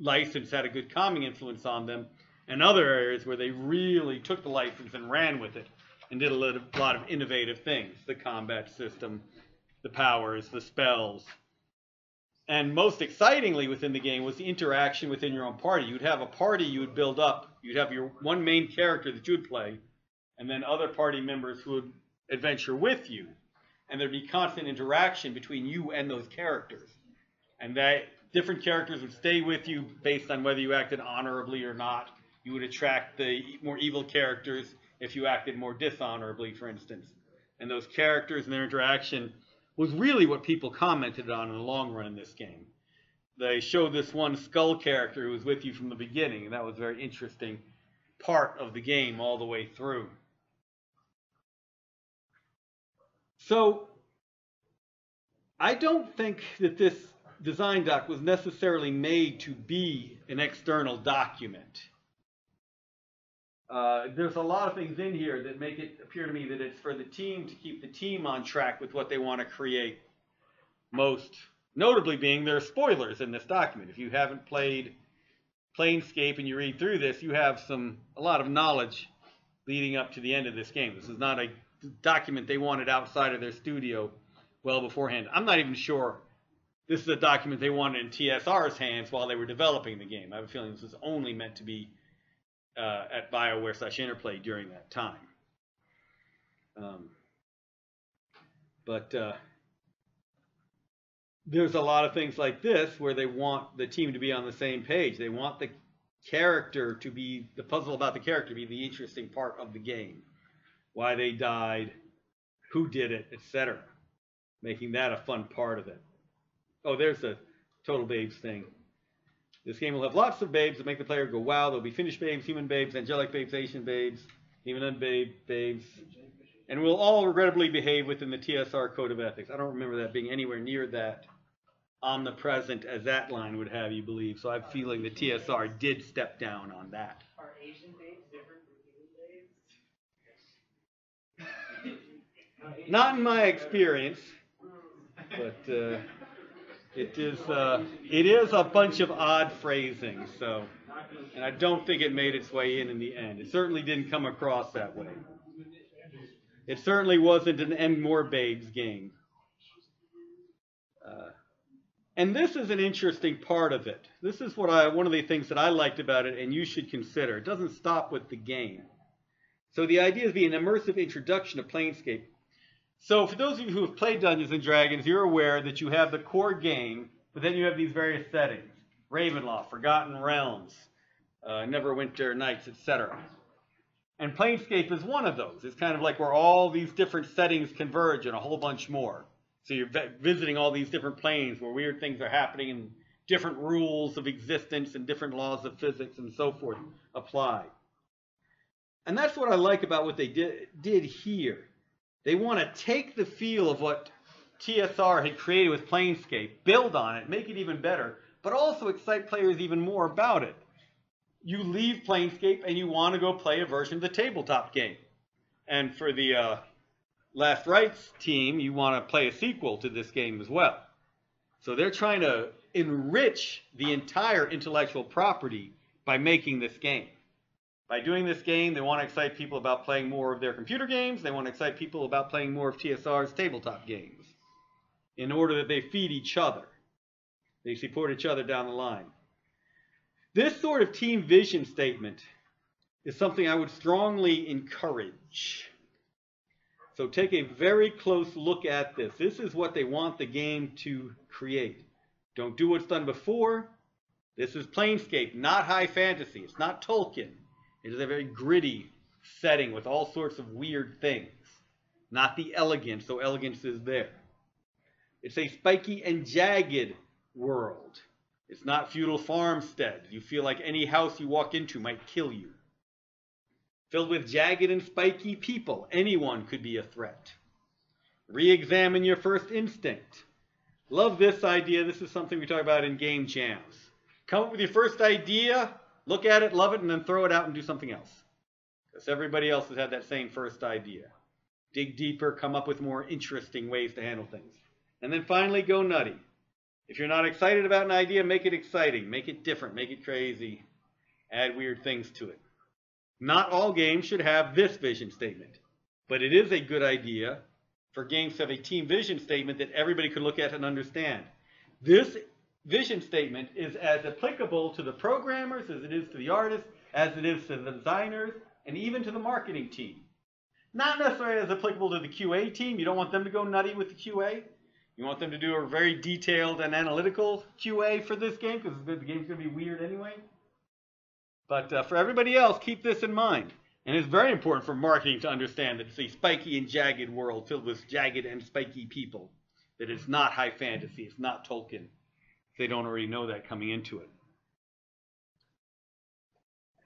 license had a good calming influence on them, and other areas where they really took the license and ran with it and did a lot of, lot of innovative things. The combat system, the powers, the spells. And most excitingly within the game was the interaction within your own party. You'd have a party you would build up. You'd have your one main character that you would play, and then other party members who would adventure with you. And there'd be constant interaction between you and those characters. And that different characters would stay with you based on whether you acted honorably or not. You would attract the more evil characters if you acted more dishonorably, for instance. And those characters and their interaction was really what people commented on in the long run in this game. They showed this one skull character who was with you from the beginning, and that was a very interesting part of the game all the way through. So, I don't think that this design doc was necessarily made to be an external document. Uh, there's a lot of things in here that make it appear to me that it's for the team to keep the team on track with what they want to create. Most notably being there are spoilers in this document. If you haven't played Planescape and you read through this, you have some a lot of knowledge leading up to the end of this game. This is not a document they wanted outside of their studio well beforehand. I'm not even sure this is a document they wanted in TSR's hands while they were developing the game. I have a feeling this was only meant to be uh, at BioWare slash Interplay during that time. Um, but uh, there's a lot of things like this where they want the team to be on the same page. They want the character to be the puzzle about the character to be the interesting part of the game. Why they died, who did it, etc. Making that a fun part of it. Oh, there's the total babes thing. This game will have lots of babes that make the player go wow. There'll be Finnish babes, human babes, angelic babes, Asian babes, even unbabe babes. And we'll all regrettably behave within the TSR code of ethics. I don't remember that being anywhere near that omnipresent as that line would have you believe. So I'm feeling the TSR did step down on that. Are Asian babes different from human babes? Not in my experience, but uh, it is uh, it is a bunch of odd phrasing. So, and I don't think it made its way in in the end. It certainly didn't come across that way. It certainly wasn't an end more babes game. Uh, and this is an interesting part of it. This is what I one of the things that I liked about it, and you should consider. It doesn't stop with the game. So the idea is be an immersive introduction to Planescape. So for those of you who have played Dungeons and Dragons, you're aware that you have the core game, but then you have these various settings: Ravenloft, Forgotten Realms, uh, Neverwinter Nights, etc. And Planescape is one of those. It's kind of like where all these different settings converge and a whole bunch more. So you're visiting all these different planes where weird things are happening and different rules of existence and different laws of physics and so forth apply. And that's what I like about what they did, did here. They want to take the feel of what TSR had created with Planescape, build on it, make it even better, but also excite players even more about it. You leave Planescape and you want to go play a version of the tabletop game. And for the uh, Last Rites team, you want to play a sequel to this game as well. So they're trying to enrich the entire intellectual property by making this game. By doing this game, they want to excite people about playing more of their computer games. They want to excite people about playing more of TSR's tabletop games in order that they feed each other. They support each other down the line. This sort of team vision statement is something I would strongly encourage. So take a very close look at this. This is what they want the game to create. Don't do what's done before. This is Planescape, not high fantasy. It's not Tolkien. It is a very gritty setting with all sorts of weird things. Not the elegance, so elegance is there. It's a spiky and jagged world. It's not feudal farmstead. You feel like any house you walk into might kill you. Filled with jagged and spiky people, anyone could be a threat. Re examine your first instinct. Love this idea. This is something we talk about in game jams. Come up with your first idea, look at it, love it, and then throw it out and do something else. Because everybody else has had that same first idea. Dig deeper, come up with more interesting ways to handle things. And then finally, go nutty. If you're not excited about an idea, make it exciting, make it different, make it crazy, add weird things to it. Not all games should have this vision statement, but it is a good idea for games to have a team vision statement that everybody could look at and understand. This vision statement is as applicable to the programmers as it is to the artists, as it is to the designers, and even to the marketing team. Not necessarily as applicable to the QA team. You don't want them to go nutty with the QA. You want them to do a very detailed and analytical QA for this game because the game's going to be weird anyway. But uh, for everybody else, keep this in mind. And it's very important for marketing to understand that it's a spiky and jagged world filled with jagged and spiky people. That it's not high fantasy. It's not Tolkien. If they don't already know that coming into it.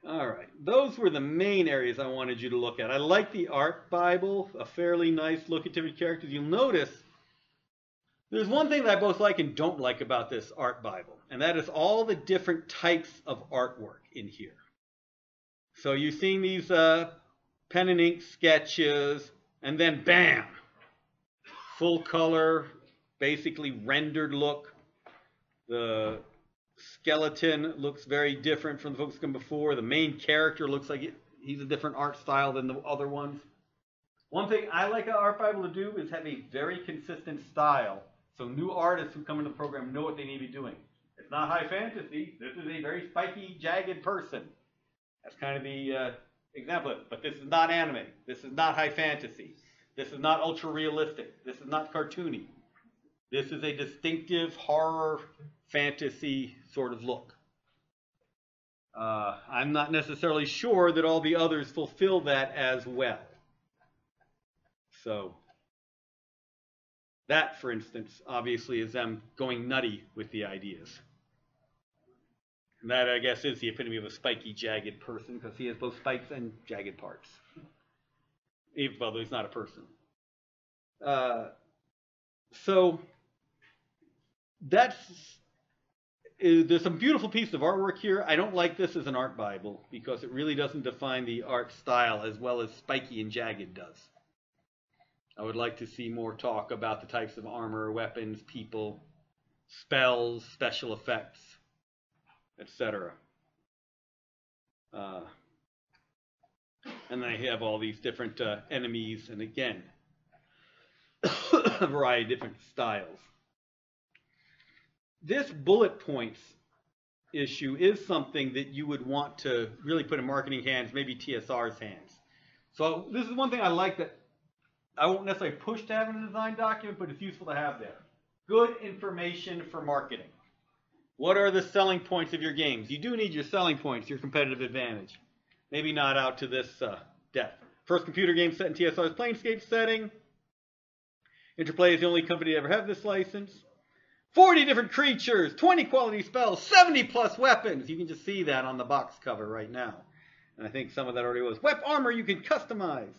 All right, those were the main areas I wanted you to look at. I like the art Bible, a fairly nice look at different characters. You'll notice there's one thing that I both like and don't like about this art Bible, and that is all the different types of artwork in here. So you're seeing these uh, pen and ink sketches, and then bam, full color, basically rendered look. The skeleton looks very different from the folks come before. The main character looks like it, he's a different art style than the other ones. One thing I like our Bible to do is have a very consistent style, so new artists who come into the program know what they need to be doing. It's not high fantasy. This is a very spiky, jagged person. That's kind of the uh, example. But this is not anime. This is not high fantasy. This is not ultra realistic. This is not cartoony. This is a distinctive horror fantasy sort of look. Uh, I'm not necessarily sure that all the others fulfill that as well. So, that, for instance, obviously is them going nutty with the ideas. And that, I guess, is the epitome of a spiky, jagged person because he has both spikes and jagged parts. Even though he's not a person. Uh, so, that's is, there's some beautiful piece of artwork here. I don't like this as an art bible because it really doesn't define the art style as well as Spiky and Jagged does. I would like to see more talk about the types of armor, weapons, people, spells, special effects, etc. Uh, and I have all these different uh, enemies, and again, a variety of different styles. This bullet points issue is something that you would want to really put in marketing hands, maybe TSR's hands. So this is one thing I like that I won't necessarily push to have in a design document, but it's useful to have there. Good information for marketing. What are the selling points of your games? You do need your selling points, your competitive advantage. Maybe not out to this uh, depth. First computer game set in TSR's Planescape setting. Interplay is the only company to ever have this license. 40 different creatures, 20 quality spells, 70 plus weapons. You can just see that on the box cover right now. And I think some of that already was. Wep armor you can customize.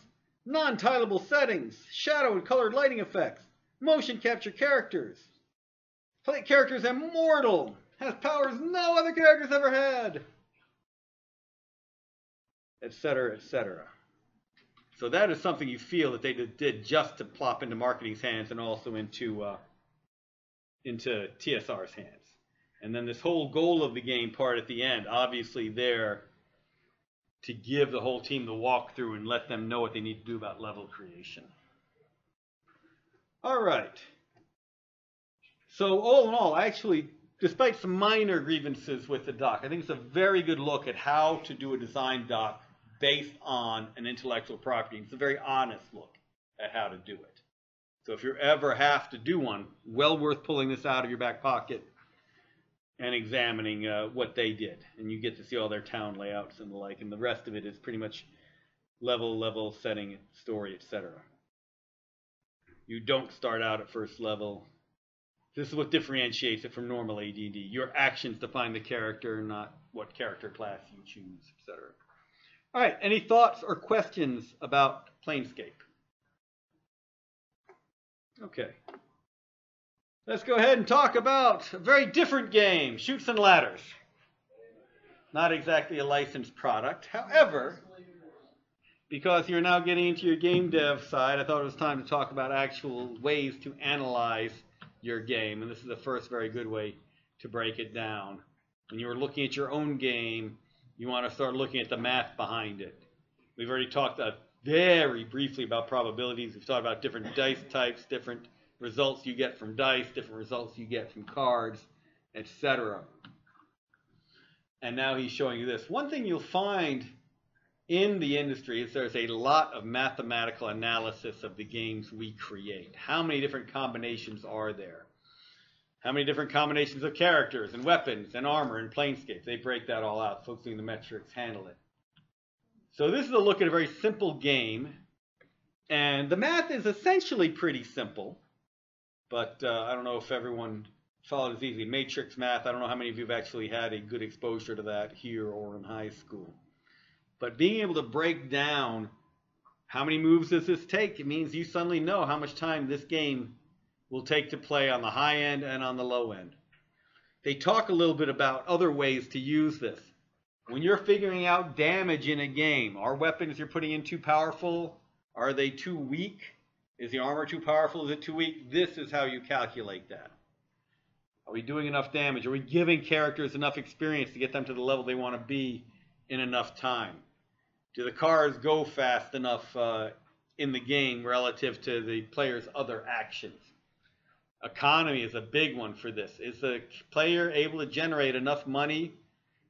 Non-tileable settings, shadow and colored lighting effects, motion capture characters. Play characters immortal, has powers no other characters ever had. Etc., etc. So that is something you feel that they did just to plop into marketing's hands and also into uh, into TSR's hands. And then this whole goal of the game part at the end, obviously there to give the whole team the walkthrough and let them know what they need to do about level creation. All right. So all in all, actually, despite some minor grievances with the doc, I think it's a very good look at how to do a design doc based on an intellectual property. It's a very honest look at how to do it. So if you ever have to do one, well worth pulling this out of your back pocket and examining uh, what they did. And you get to see all their town layouts and the like. And the rest of it is pretty much level, level, setting, story, etc. You don't start out at first level. This is what differentiates it from normal AD&D. Your actions define the character, not what character class you choose, etc. All right, any thoughts or questions about Planescape? Okay. Let's go ahead and talk about a very different game, Chutes and Ladders. Not exactly a licensed product. However, because you're now getting into your game dev side, I thought it was time to talk about actual ways to analyze your game. And this is the first very good way to break it down. When you're looking at your own game, you want to start looking at the math behind it. We've already talked uh, very briefly about probabilities. We've talked about different dice types, different results you get from dice, different results you get from cards, etc. And now he's showing you this. One thing you'll find in the industry is there's a lot of mathematical analysis of the games we create. How many different combinations are there? How many different combinations of characters and weapons and armor and planescape? They break that all out. Folks doing the metrics handle it. So this is a look at a very simple game. And the math is essentially pretty simple. But uh, I don't know if everyone followed as easily. Matrix math, I don't know how many of you have actually had a good exposure to that here or in high school. But being able to break down how many moves does this take, it means you suddenly know how much time this game will take to play on the high end and on the low end. They talk a little bit about other ways to use this. When you're figuring out damage in a game, are weapons you're putting in too powerful? Are they too weak? Is the armor too powerful? Is it too weak? This is how you calculate that. Are we doing enough damage? Are we giving characters enough experience to get them to the level they want to be in enough time? Do the cars go fast enough uh, in the game relative to the player's other actions? Economy is a big one for this. Is the player able to generate enough money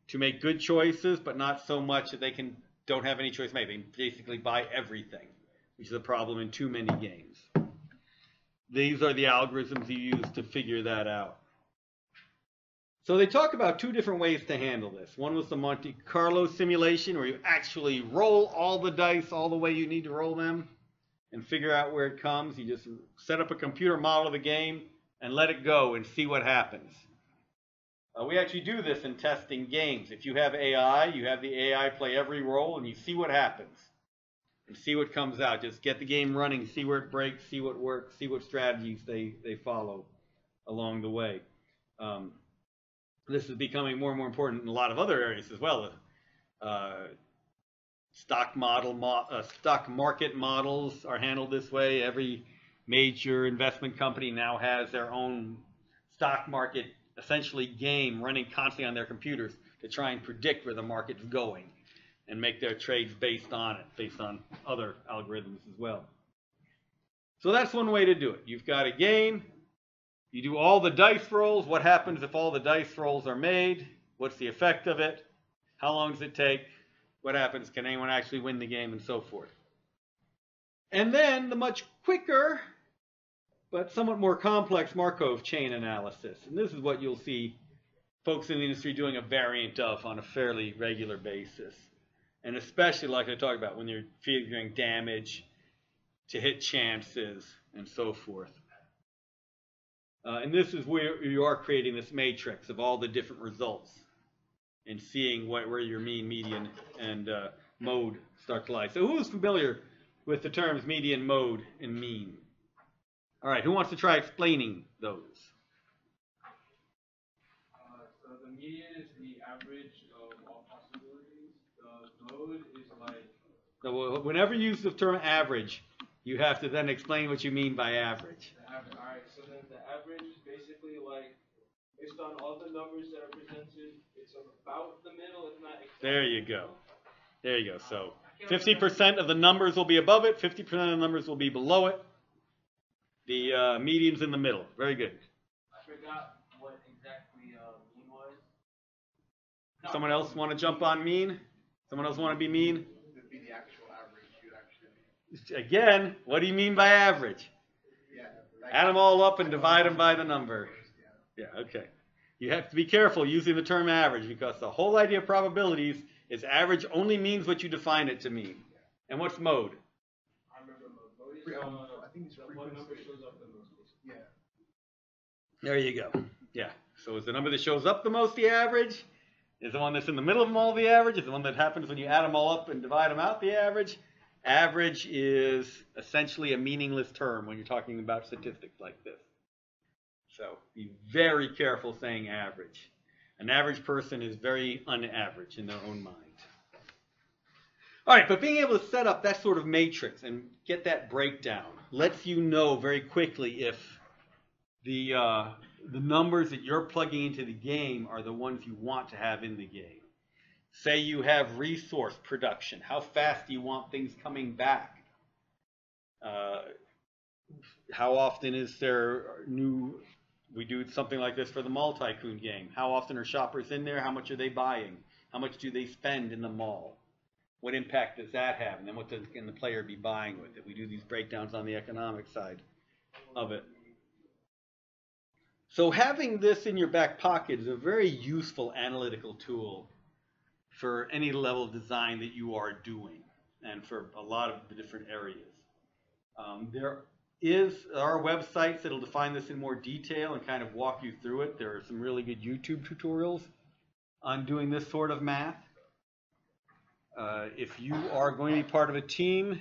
to make good choices, but not so much that they can don't have any choice to make? They basically buy everything which is a problem in too many games. These are the algorithms you use to figure that out. So they talk about two different ways to handle this. One was the Monte Carlo simulation, where you actually roll all the dice all the way you need to roll them and figure out where it comes. You just set up a computer model of the game and let it go and see what happens. Uh, we actually do this in testing games. If you have AI, you have the AI play every role and you see what happens and see what comes out. Just get the game running, see where it breaks, see what works, see what strategies they, they follow along the way. Um, this is becoming more and more important in a lot of other areas as well. Uh, stock model, mo- uh, stock market models are handled this way. Every major investment company now has their own stock market, essentially game running constantly on their computers to try and predict where the market's going and make their trades based on it, based on other algorithms as well. So that's one way to do it. You've got a game. You do all the dice rolls. What happens if all the dice rolls are made? What's the effect of it? How long does it take? What happens? Can anyone actually win the game? And so forth. And then the much quicker, but somewhat more complex Markov chain analysis. And this is what you'll see folks in the industry doing a variant of on a fairly regular basis. And especially, like I talked about, when you're figuring damage to hit chances and so forth. Uh, and this is where you are creating this matrix of all the different results and seeing what, where your mean, median, and uh, mode start to lie. So who's familiar with the terms median, mode, and mean? All right, who wants to try explaining those? Uh, so the median is the average of all possibilities. The mode is like So whenever you use the term average, you have to then explain what you mean by average. average. All right. So then the average is basically like based on all the numbers that are presented, it's about the middle, if not. There you go. There you go. So 50% of the numbers will be above it, 50% of the numbers will be below it. The uh, median's in the middle. Very good. I forgot what exactly uh, mean was. No, Someone else want to jump on mean? Someone else want to be mean? It'd be the actual average you'd actually, Again, what do you mean by average? yeah. like- Add them all up and divide them by the number. Yeah, okay. You have to be careful using the term average because the whole idea of probabilities is average only means what you define it to mean. And what's mode? I remember mode. Mode is uh, I think it's the- what number frequency. shows up the most. Yeah. There you go. Yeah. So is the number that shows up the most the average? Is the one that's in the middle of them all the average? Is the one that happens when you add them all up and divide them out the average? Average is essentially a meaningless term when you're talking about statistics like this. So be very careful saying average. An average person is very unaverage in their own mind. All right, but being able to set up that sort of matrix and get that breakdown lets you know very quickly if the uh, the numbers that you're plugging into the game are the ones you want to have in the game. Say you have resource production. How fast do you want things coming back? Uh, how often is there new? We do something like this for the Mall Tycoon game. How often are shoppers in there? How much are they buying? How much do they spend in the mall? What impact does that have? And then what can the player be buying with it? We do these breakdowns on the economic side of it. So having this in your back pocket is a very useful analytical tool for any level of design that you are doing and for a lot of the different areas. Um, there is are websites that'll define this in more detail and kind of walk you through it. There are some really good YouTube tutorials on doing this sort of math. Uh, if you are going to be part of a team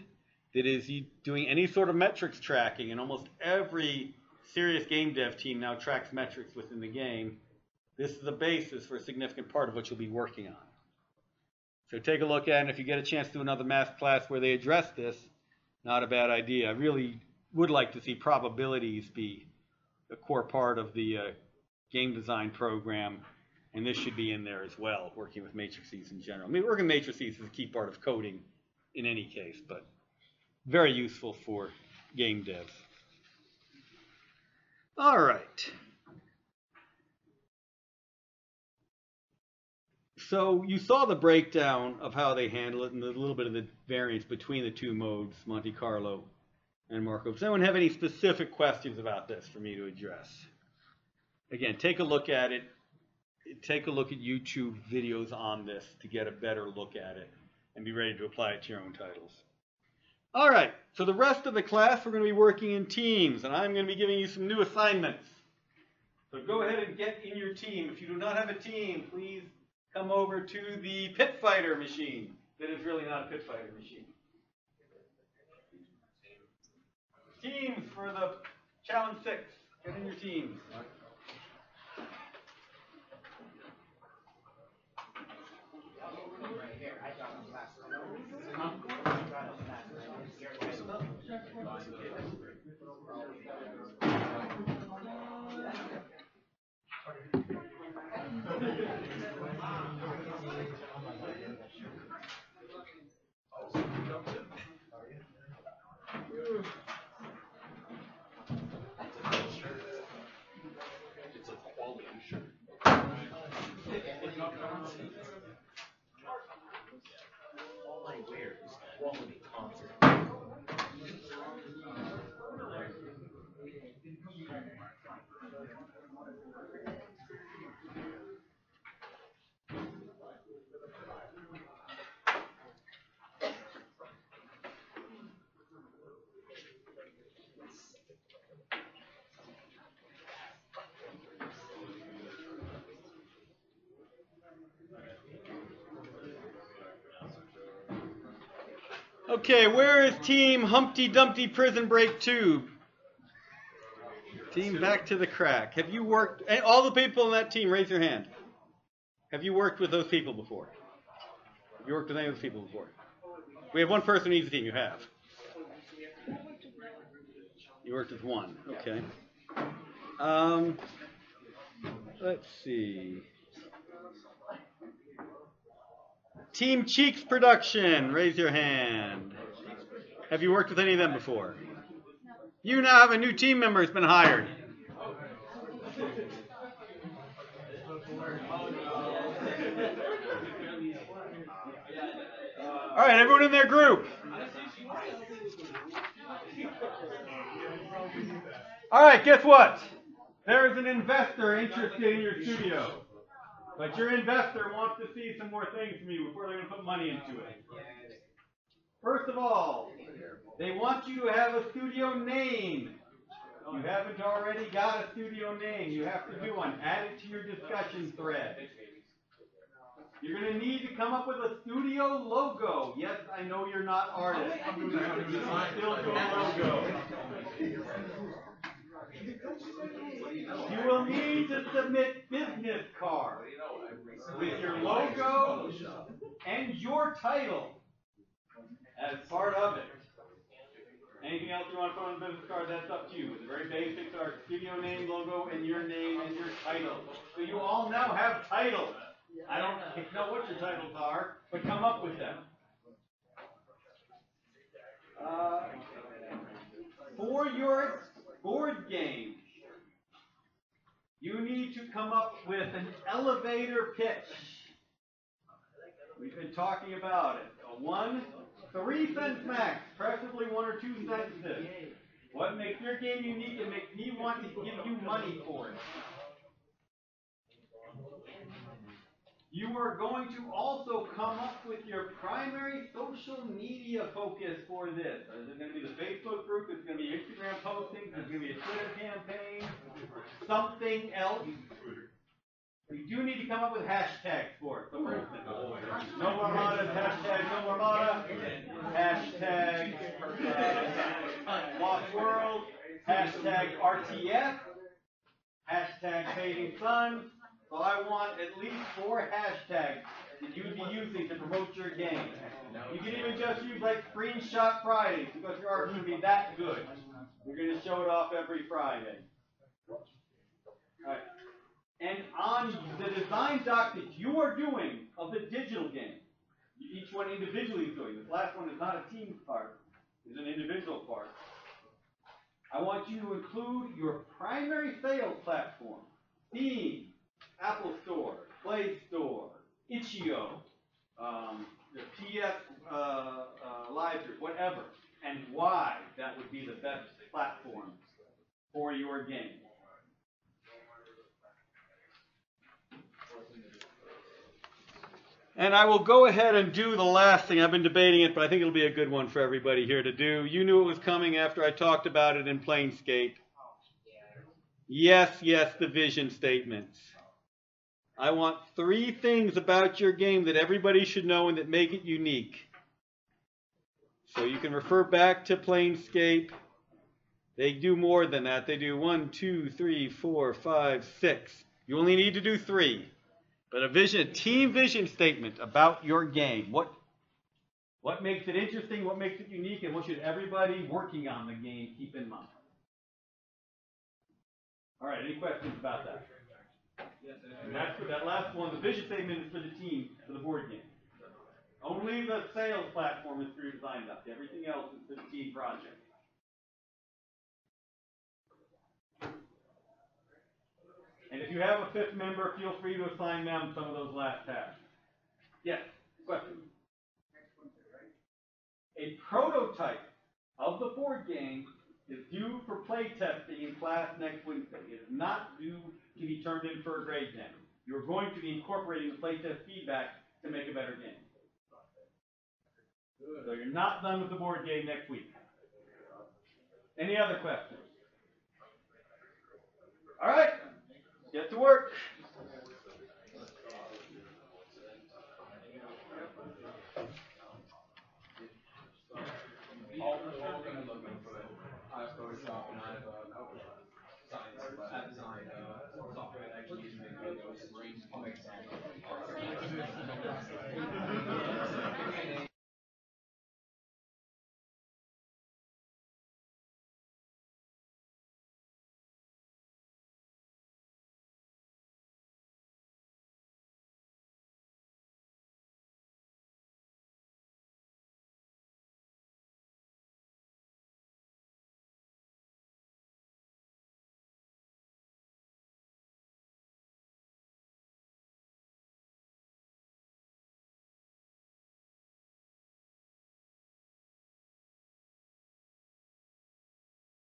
that is doing any sort of metrics tracking, and almost every serious game dev team now tracks metrics within the game, this is the basis for a significant part of what you'll be working on. So take a look at it, and if you get a chance to do another math class where they address this, not a bad idea. I really would like to see probabilities be a core part of the uh, game design program, and this should be in there as well, working with matrices in general. I mean, working matrices is a key part of coding in any case, but very useful for game dev. All right. So you saw the breakdown of how they handle it and a little bit of the variance between the two modes, Monte Carlo and Markov. Does anyone have any specific questions about this for me to address? Again, take a look at it. Take a look at YouTube videos on this to get a better look at it and be ready to apply it to your own titles. All right, so the rest of the class we're going to be working in teams, and I'm going to be giving you some new assignments. So go ahead and get in your team. If you do not have a team, please come over to the Pit Fighter machine. That is really not a Pit Fighter machine. Teams for the Challenge 6. Get in your teams. conscience. Okay, where is Team Humpty Dumpty Prison Break 2? Team Back to the Crack. Have you worked, and all the people in that team, raise your hand. Have you worked with those people before? Have you worked with any of those people before? We have one person in each team. You have. You worked with one. Okay. Um, let's see. Team Cheeks Production, raise your hand. Have you worked with any of them before? You now have a new team member who's been hired. All right, everyone in their group. All right, guess what? There is an investor interested in your studio. But your investor wants to see some more things from you before they're going to put money into it. First of all, they want you to have a studio name. You haven't already got a studio name. You have to do one. Add it to your discussion thread. You're going to need to come up with a studio logo. Yes, I know you're not artists. You can still do a logo. You will need to submit business cards with your logo and your title as part of it. Anything else you want to put on the business card, that's up to you. The very basics are studio name, logo, and your name and your title. So you all now have titles. I don't know what your titles are, but come up with them. Uh, for your board game, you need to come up with an elevator pitch. We've been talking about it. A one, three cents max, preferably one or two sentences. What makes your game unique and makes me want to give you money for it? You are going to also come up with your primary social media focus for this. Is it going to be the Facebook group? Is it going to be Instagram postings? Is it going to be a Twitter campaign? Something else? You do need to come up with hashtags for it. So for instance, no Armada, hashtag no Armada, hashtag uh, Lost World, hashtag RTF, hashtag Fading Sun. So I want at least four hashtags that you'd be using to promote your game. You can even just use like Screenshot Fridays because your art's going to be that good. You're going to show it off every Friday. Alright. And on the design doc that you are doing of the digital game, each one individually is doing. This last one is not a team part, it's an individual part. I want you to include your primary sales platform, Steam, Apple Store, Play Store, Itch.io, um, the PS uh, uh, library, whatever, and why that would be the best platform for your game. And I will go ahead and do the last thing. I've been debating it, but I think it'll be a good one for everybody here to do. You knew it was coming after I talked about it in Planescape. Yes, yes, the vision statements. I want three things about your game that everybody should know and that make it unique. So you can refer back to Planescape. They do more than that. They do one, two, three, four, five, six. You only need to do three. But a vision, a team vision statement about your game. What what makes it interesting, what makes it unique, and what should everybody working on the game keep in mind? All right, any questions about that? And that's that last one. The vision statement is for the team, for the board game. Only the sales platform is for your design doc. Everything else is for the team project. And if you have a fifth member, feel free to assign them some of those last tasks. Yes, question? A prototype of the board game is due for play testing in class next Wednesday. It is not due to be turned in for a grade then. You're going to be incorporating the playtest feedback to make a better game. So you're not done with the board game next week. Any other questions? All right, get to work.